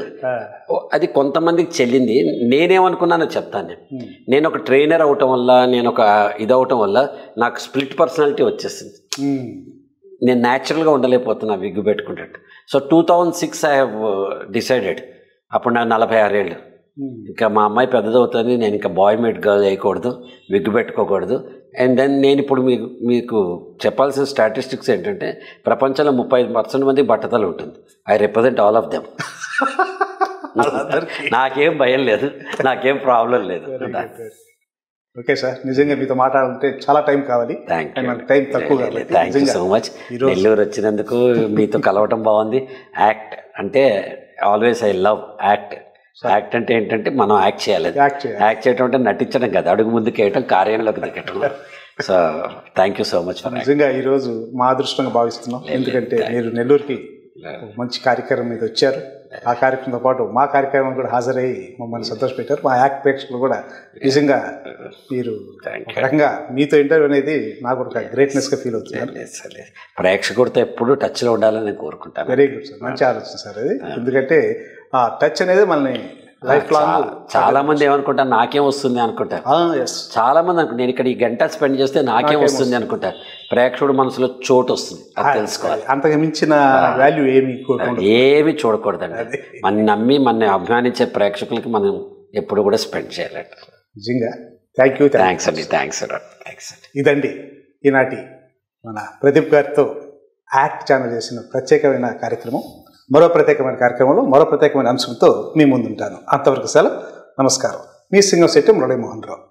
అది కొంతమందికి చెల్లింది. నేనేమనుకున్నానో చెప్తాను నేను. నేను ఒక ట్రైనర్ అవటం వల్ల నేను ఒక ఇది అవటం వల్ల నాకు స్ప్లిట్ పర్సనాలిటీ వచ్చేసింది. నేను న్యాచురల్గా ఉండలేకపోతున్నా విగ్గు పెట్టుకుంటాడు so two thousand six I have decided. అప్పుడు నాకు నలభై ఆరేళ్ళు ఇంకా మా అమ్మాయి పెద్దదవుతుంది. నేను ఇంకా బాయ్ మేడ్ గర్ల్ చేయకూడదు విగ్గు పెట్టుకోకూడదు. అండ్ దెన్ నేను ఇప్పుడు మీకు మీకు చెప్పాల్సిన స్టాటిస్టిక్స్ ఏంటంటే ప్రపంచంలో ముప్పై ఐదు పర్సెంట్ మంది బట్టతలు ఉంటుంది. I represent all of them నాకేం భయం లేదు. నాకేం ప్రాబ్లం లేదు. ఓకే సార్ నిజంగా మీతో మాట్లాడాలంటే చాలా టైం కావాలి. టైం తక్కువ thank you so much Nellore వచ్చినందుకు మీతో కలవటం బాగుంది. యాక్ట్ అంటే always I love act act అంటే ఏంటంటే మనం యాక్ట్ చేయాలి యాక్ట్ చేయడం అంటే నటించడం కదా. అడుగు ముందుకు వేయటం కార్యంలోకి దిగటం. So thank you so much నిజంగా ఈరోజు మా అదృష్టంగా భావిస్తున్నాం. ఎందుకంటే మీరు నెల్లూరుకి మంచి కార్యక్రమం మీద వచ్చారు. ఆ కార్యక్రమంతో పాటు మా కార్యక్రమం కూడా హాజరై మమ్మల్ని సంతోషపెట్టారు మా యాక్ట్ ప్రేక్షకులు కూడా నిజంగా మీరు రకంగా మీతో ఇంటర్వ్యూ అనేది నాకు ఒక గ్రేట్నెస్గా ఫీల్ అవుతున్నారు ప్రేక్షకుడితో ఎప్పుడు టచ్లో ఉండాలని నేను కోరుకుంటాను. వెరీ గుడ్ సార్ మంచి ఆలోచన సార్ అది. ఎందుకంటే ఆ టచ్ అనేది మనల్ని లైఫ్ లాంగ్ చాలా మంది ఏమనుకుంటారు నాకేం వస్తుంది అనుకుంటారు. చాలా మంది అనుకుంటారు నేను ఇక్కడ ఈ గంట స్పెండ్ చేస్తే నాకేం వస్తుంది అనుకుంటారు. ప్రేక్షకుడు మనసులో చోటు వస్తుంది అది తెలుసుకోవాలి. అంతకు మించిన వాల్యూ ఏమి ఏమి చూడకూడదండి. మన నమ్మి మన అభిమానించే ప్రేక్షకులకి మనం ఎప్పుడు కూడా స్పెండ్ చేయాలంట నిజంగా. థ్యాంక్ యూ థ్యాంక్ థ్యాంక్స్ అండి థ్యాంక్స్ థ్యాంక్స్ అండి. ఇదండి ఈనాటి మన ప్రదీప్ గారితో యాక్ట్ ఛానల్ చేసిన ప్రత్యేకమైన కార్యక్రమం. మరో ప్రత్యేకమైన కార్యక్రమంలో మరో ప్రత్యేకమైన అంశంతో మీ ముందుంటాను. అంతవరకు సెలవు. నమస్కారం. మీ సింగం శెట్టి మురళీమోహన్ రావు.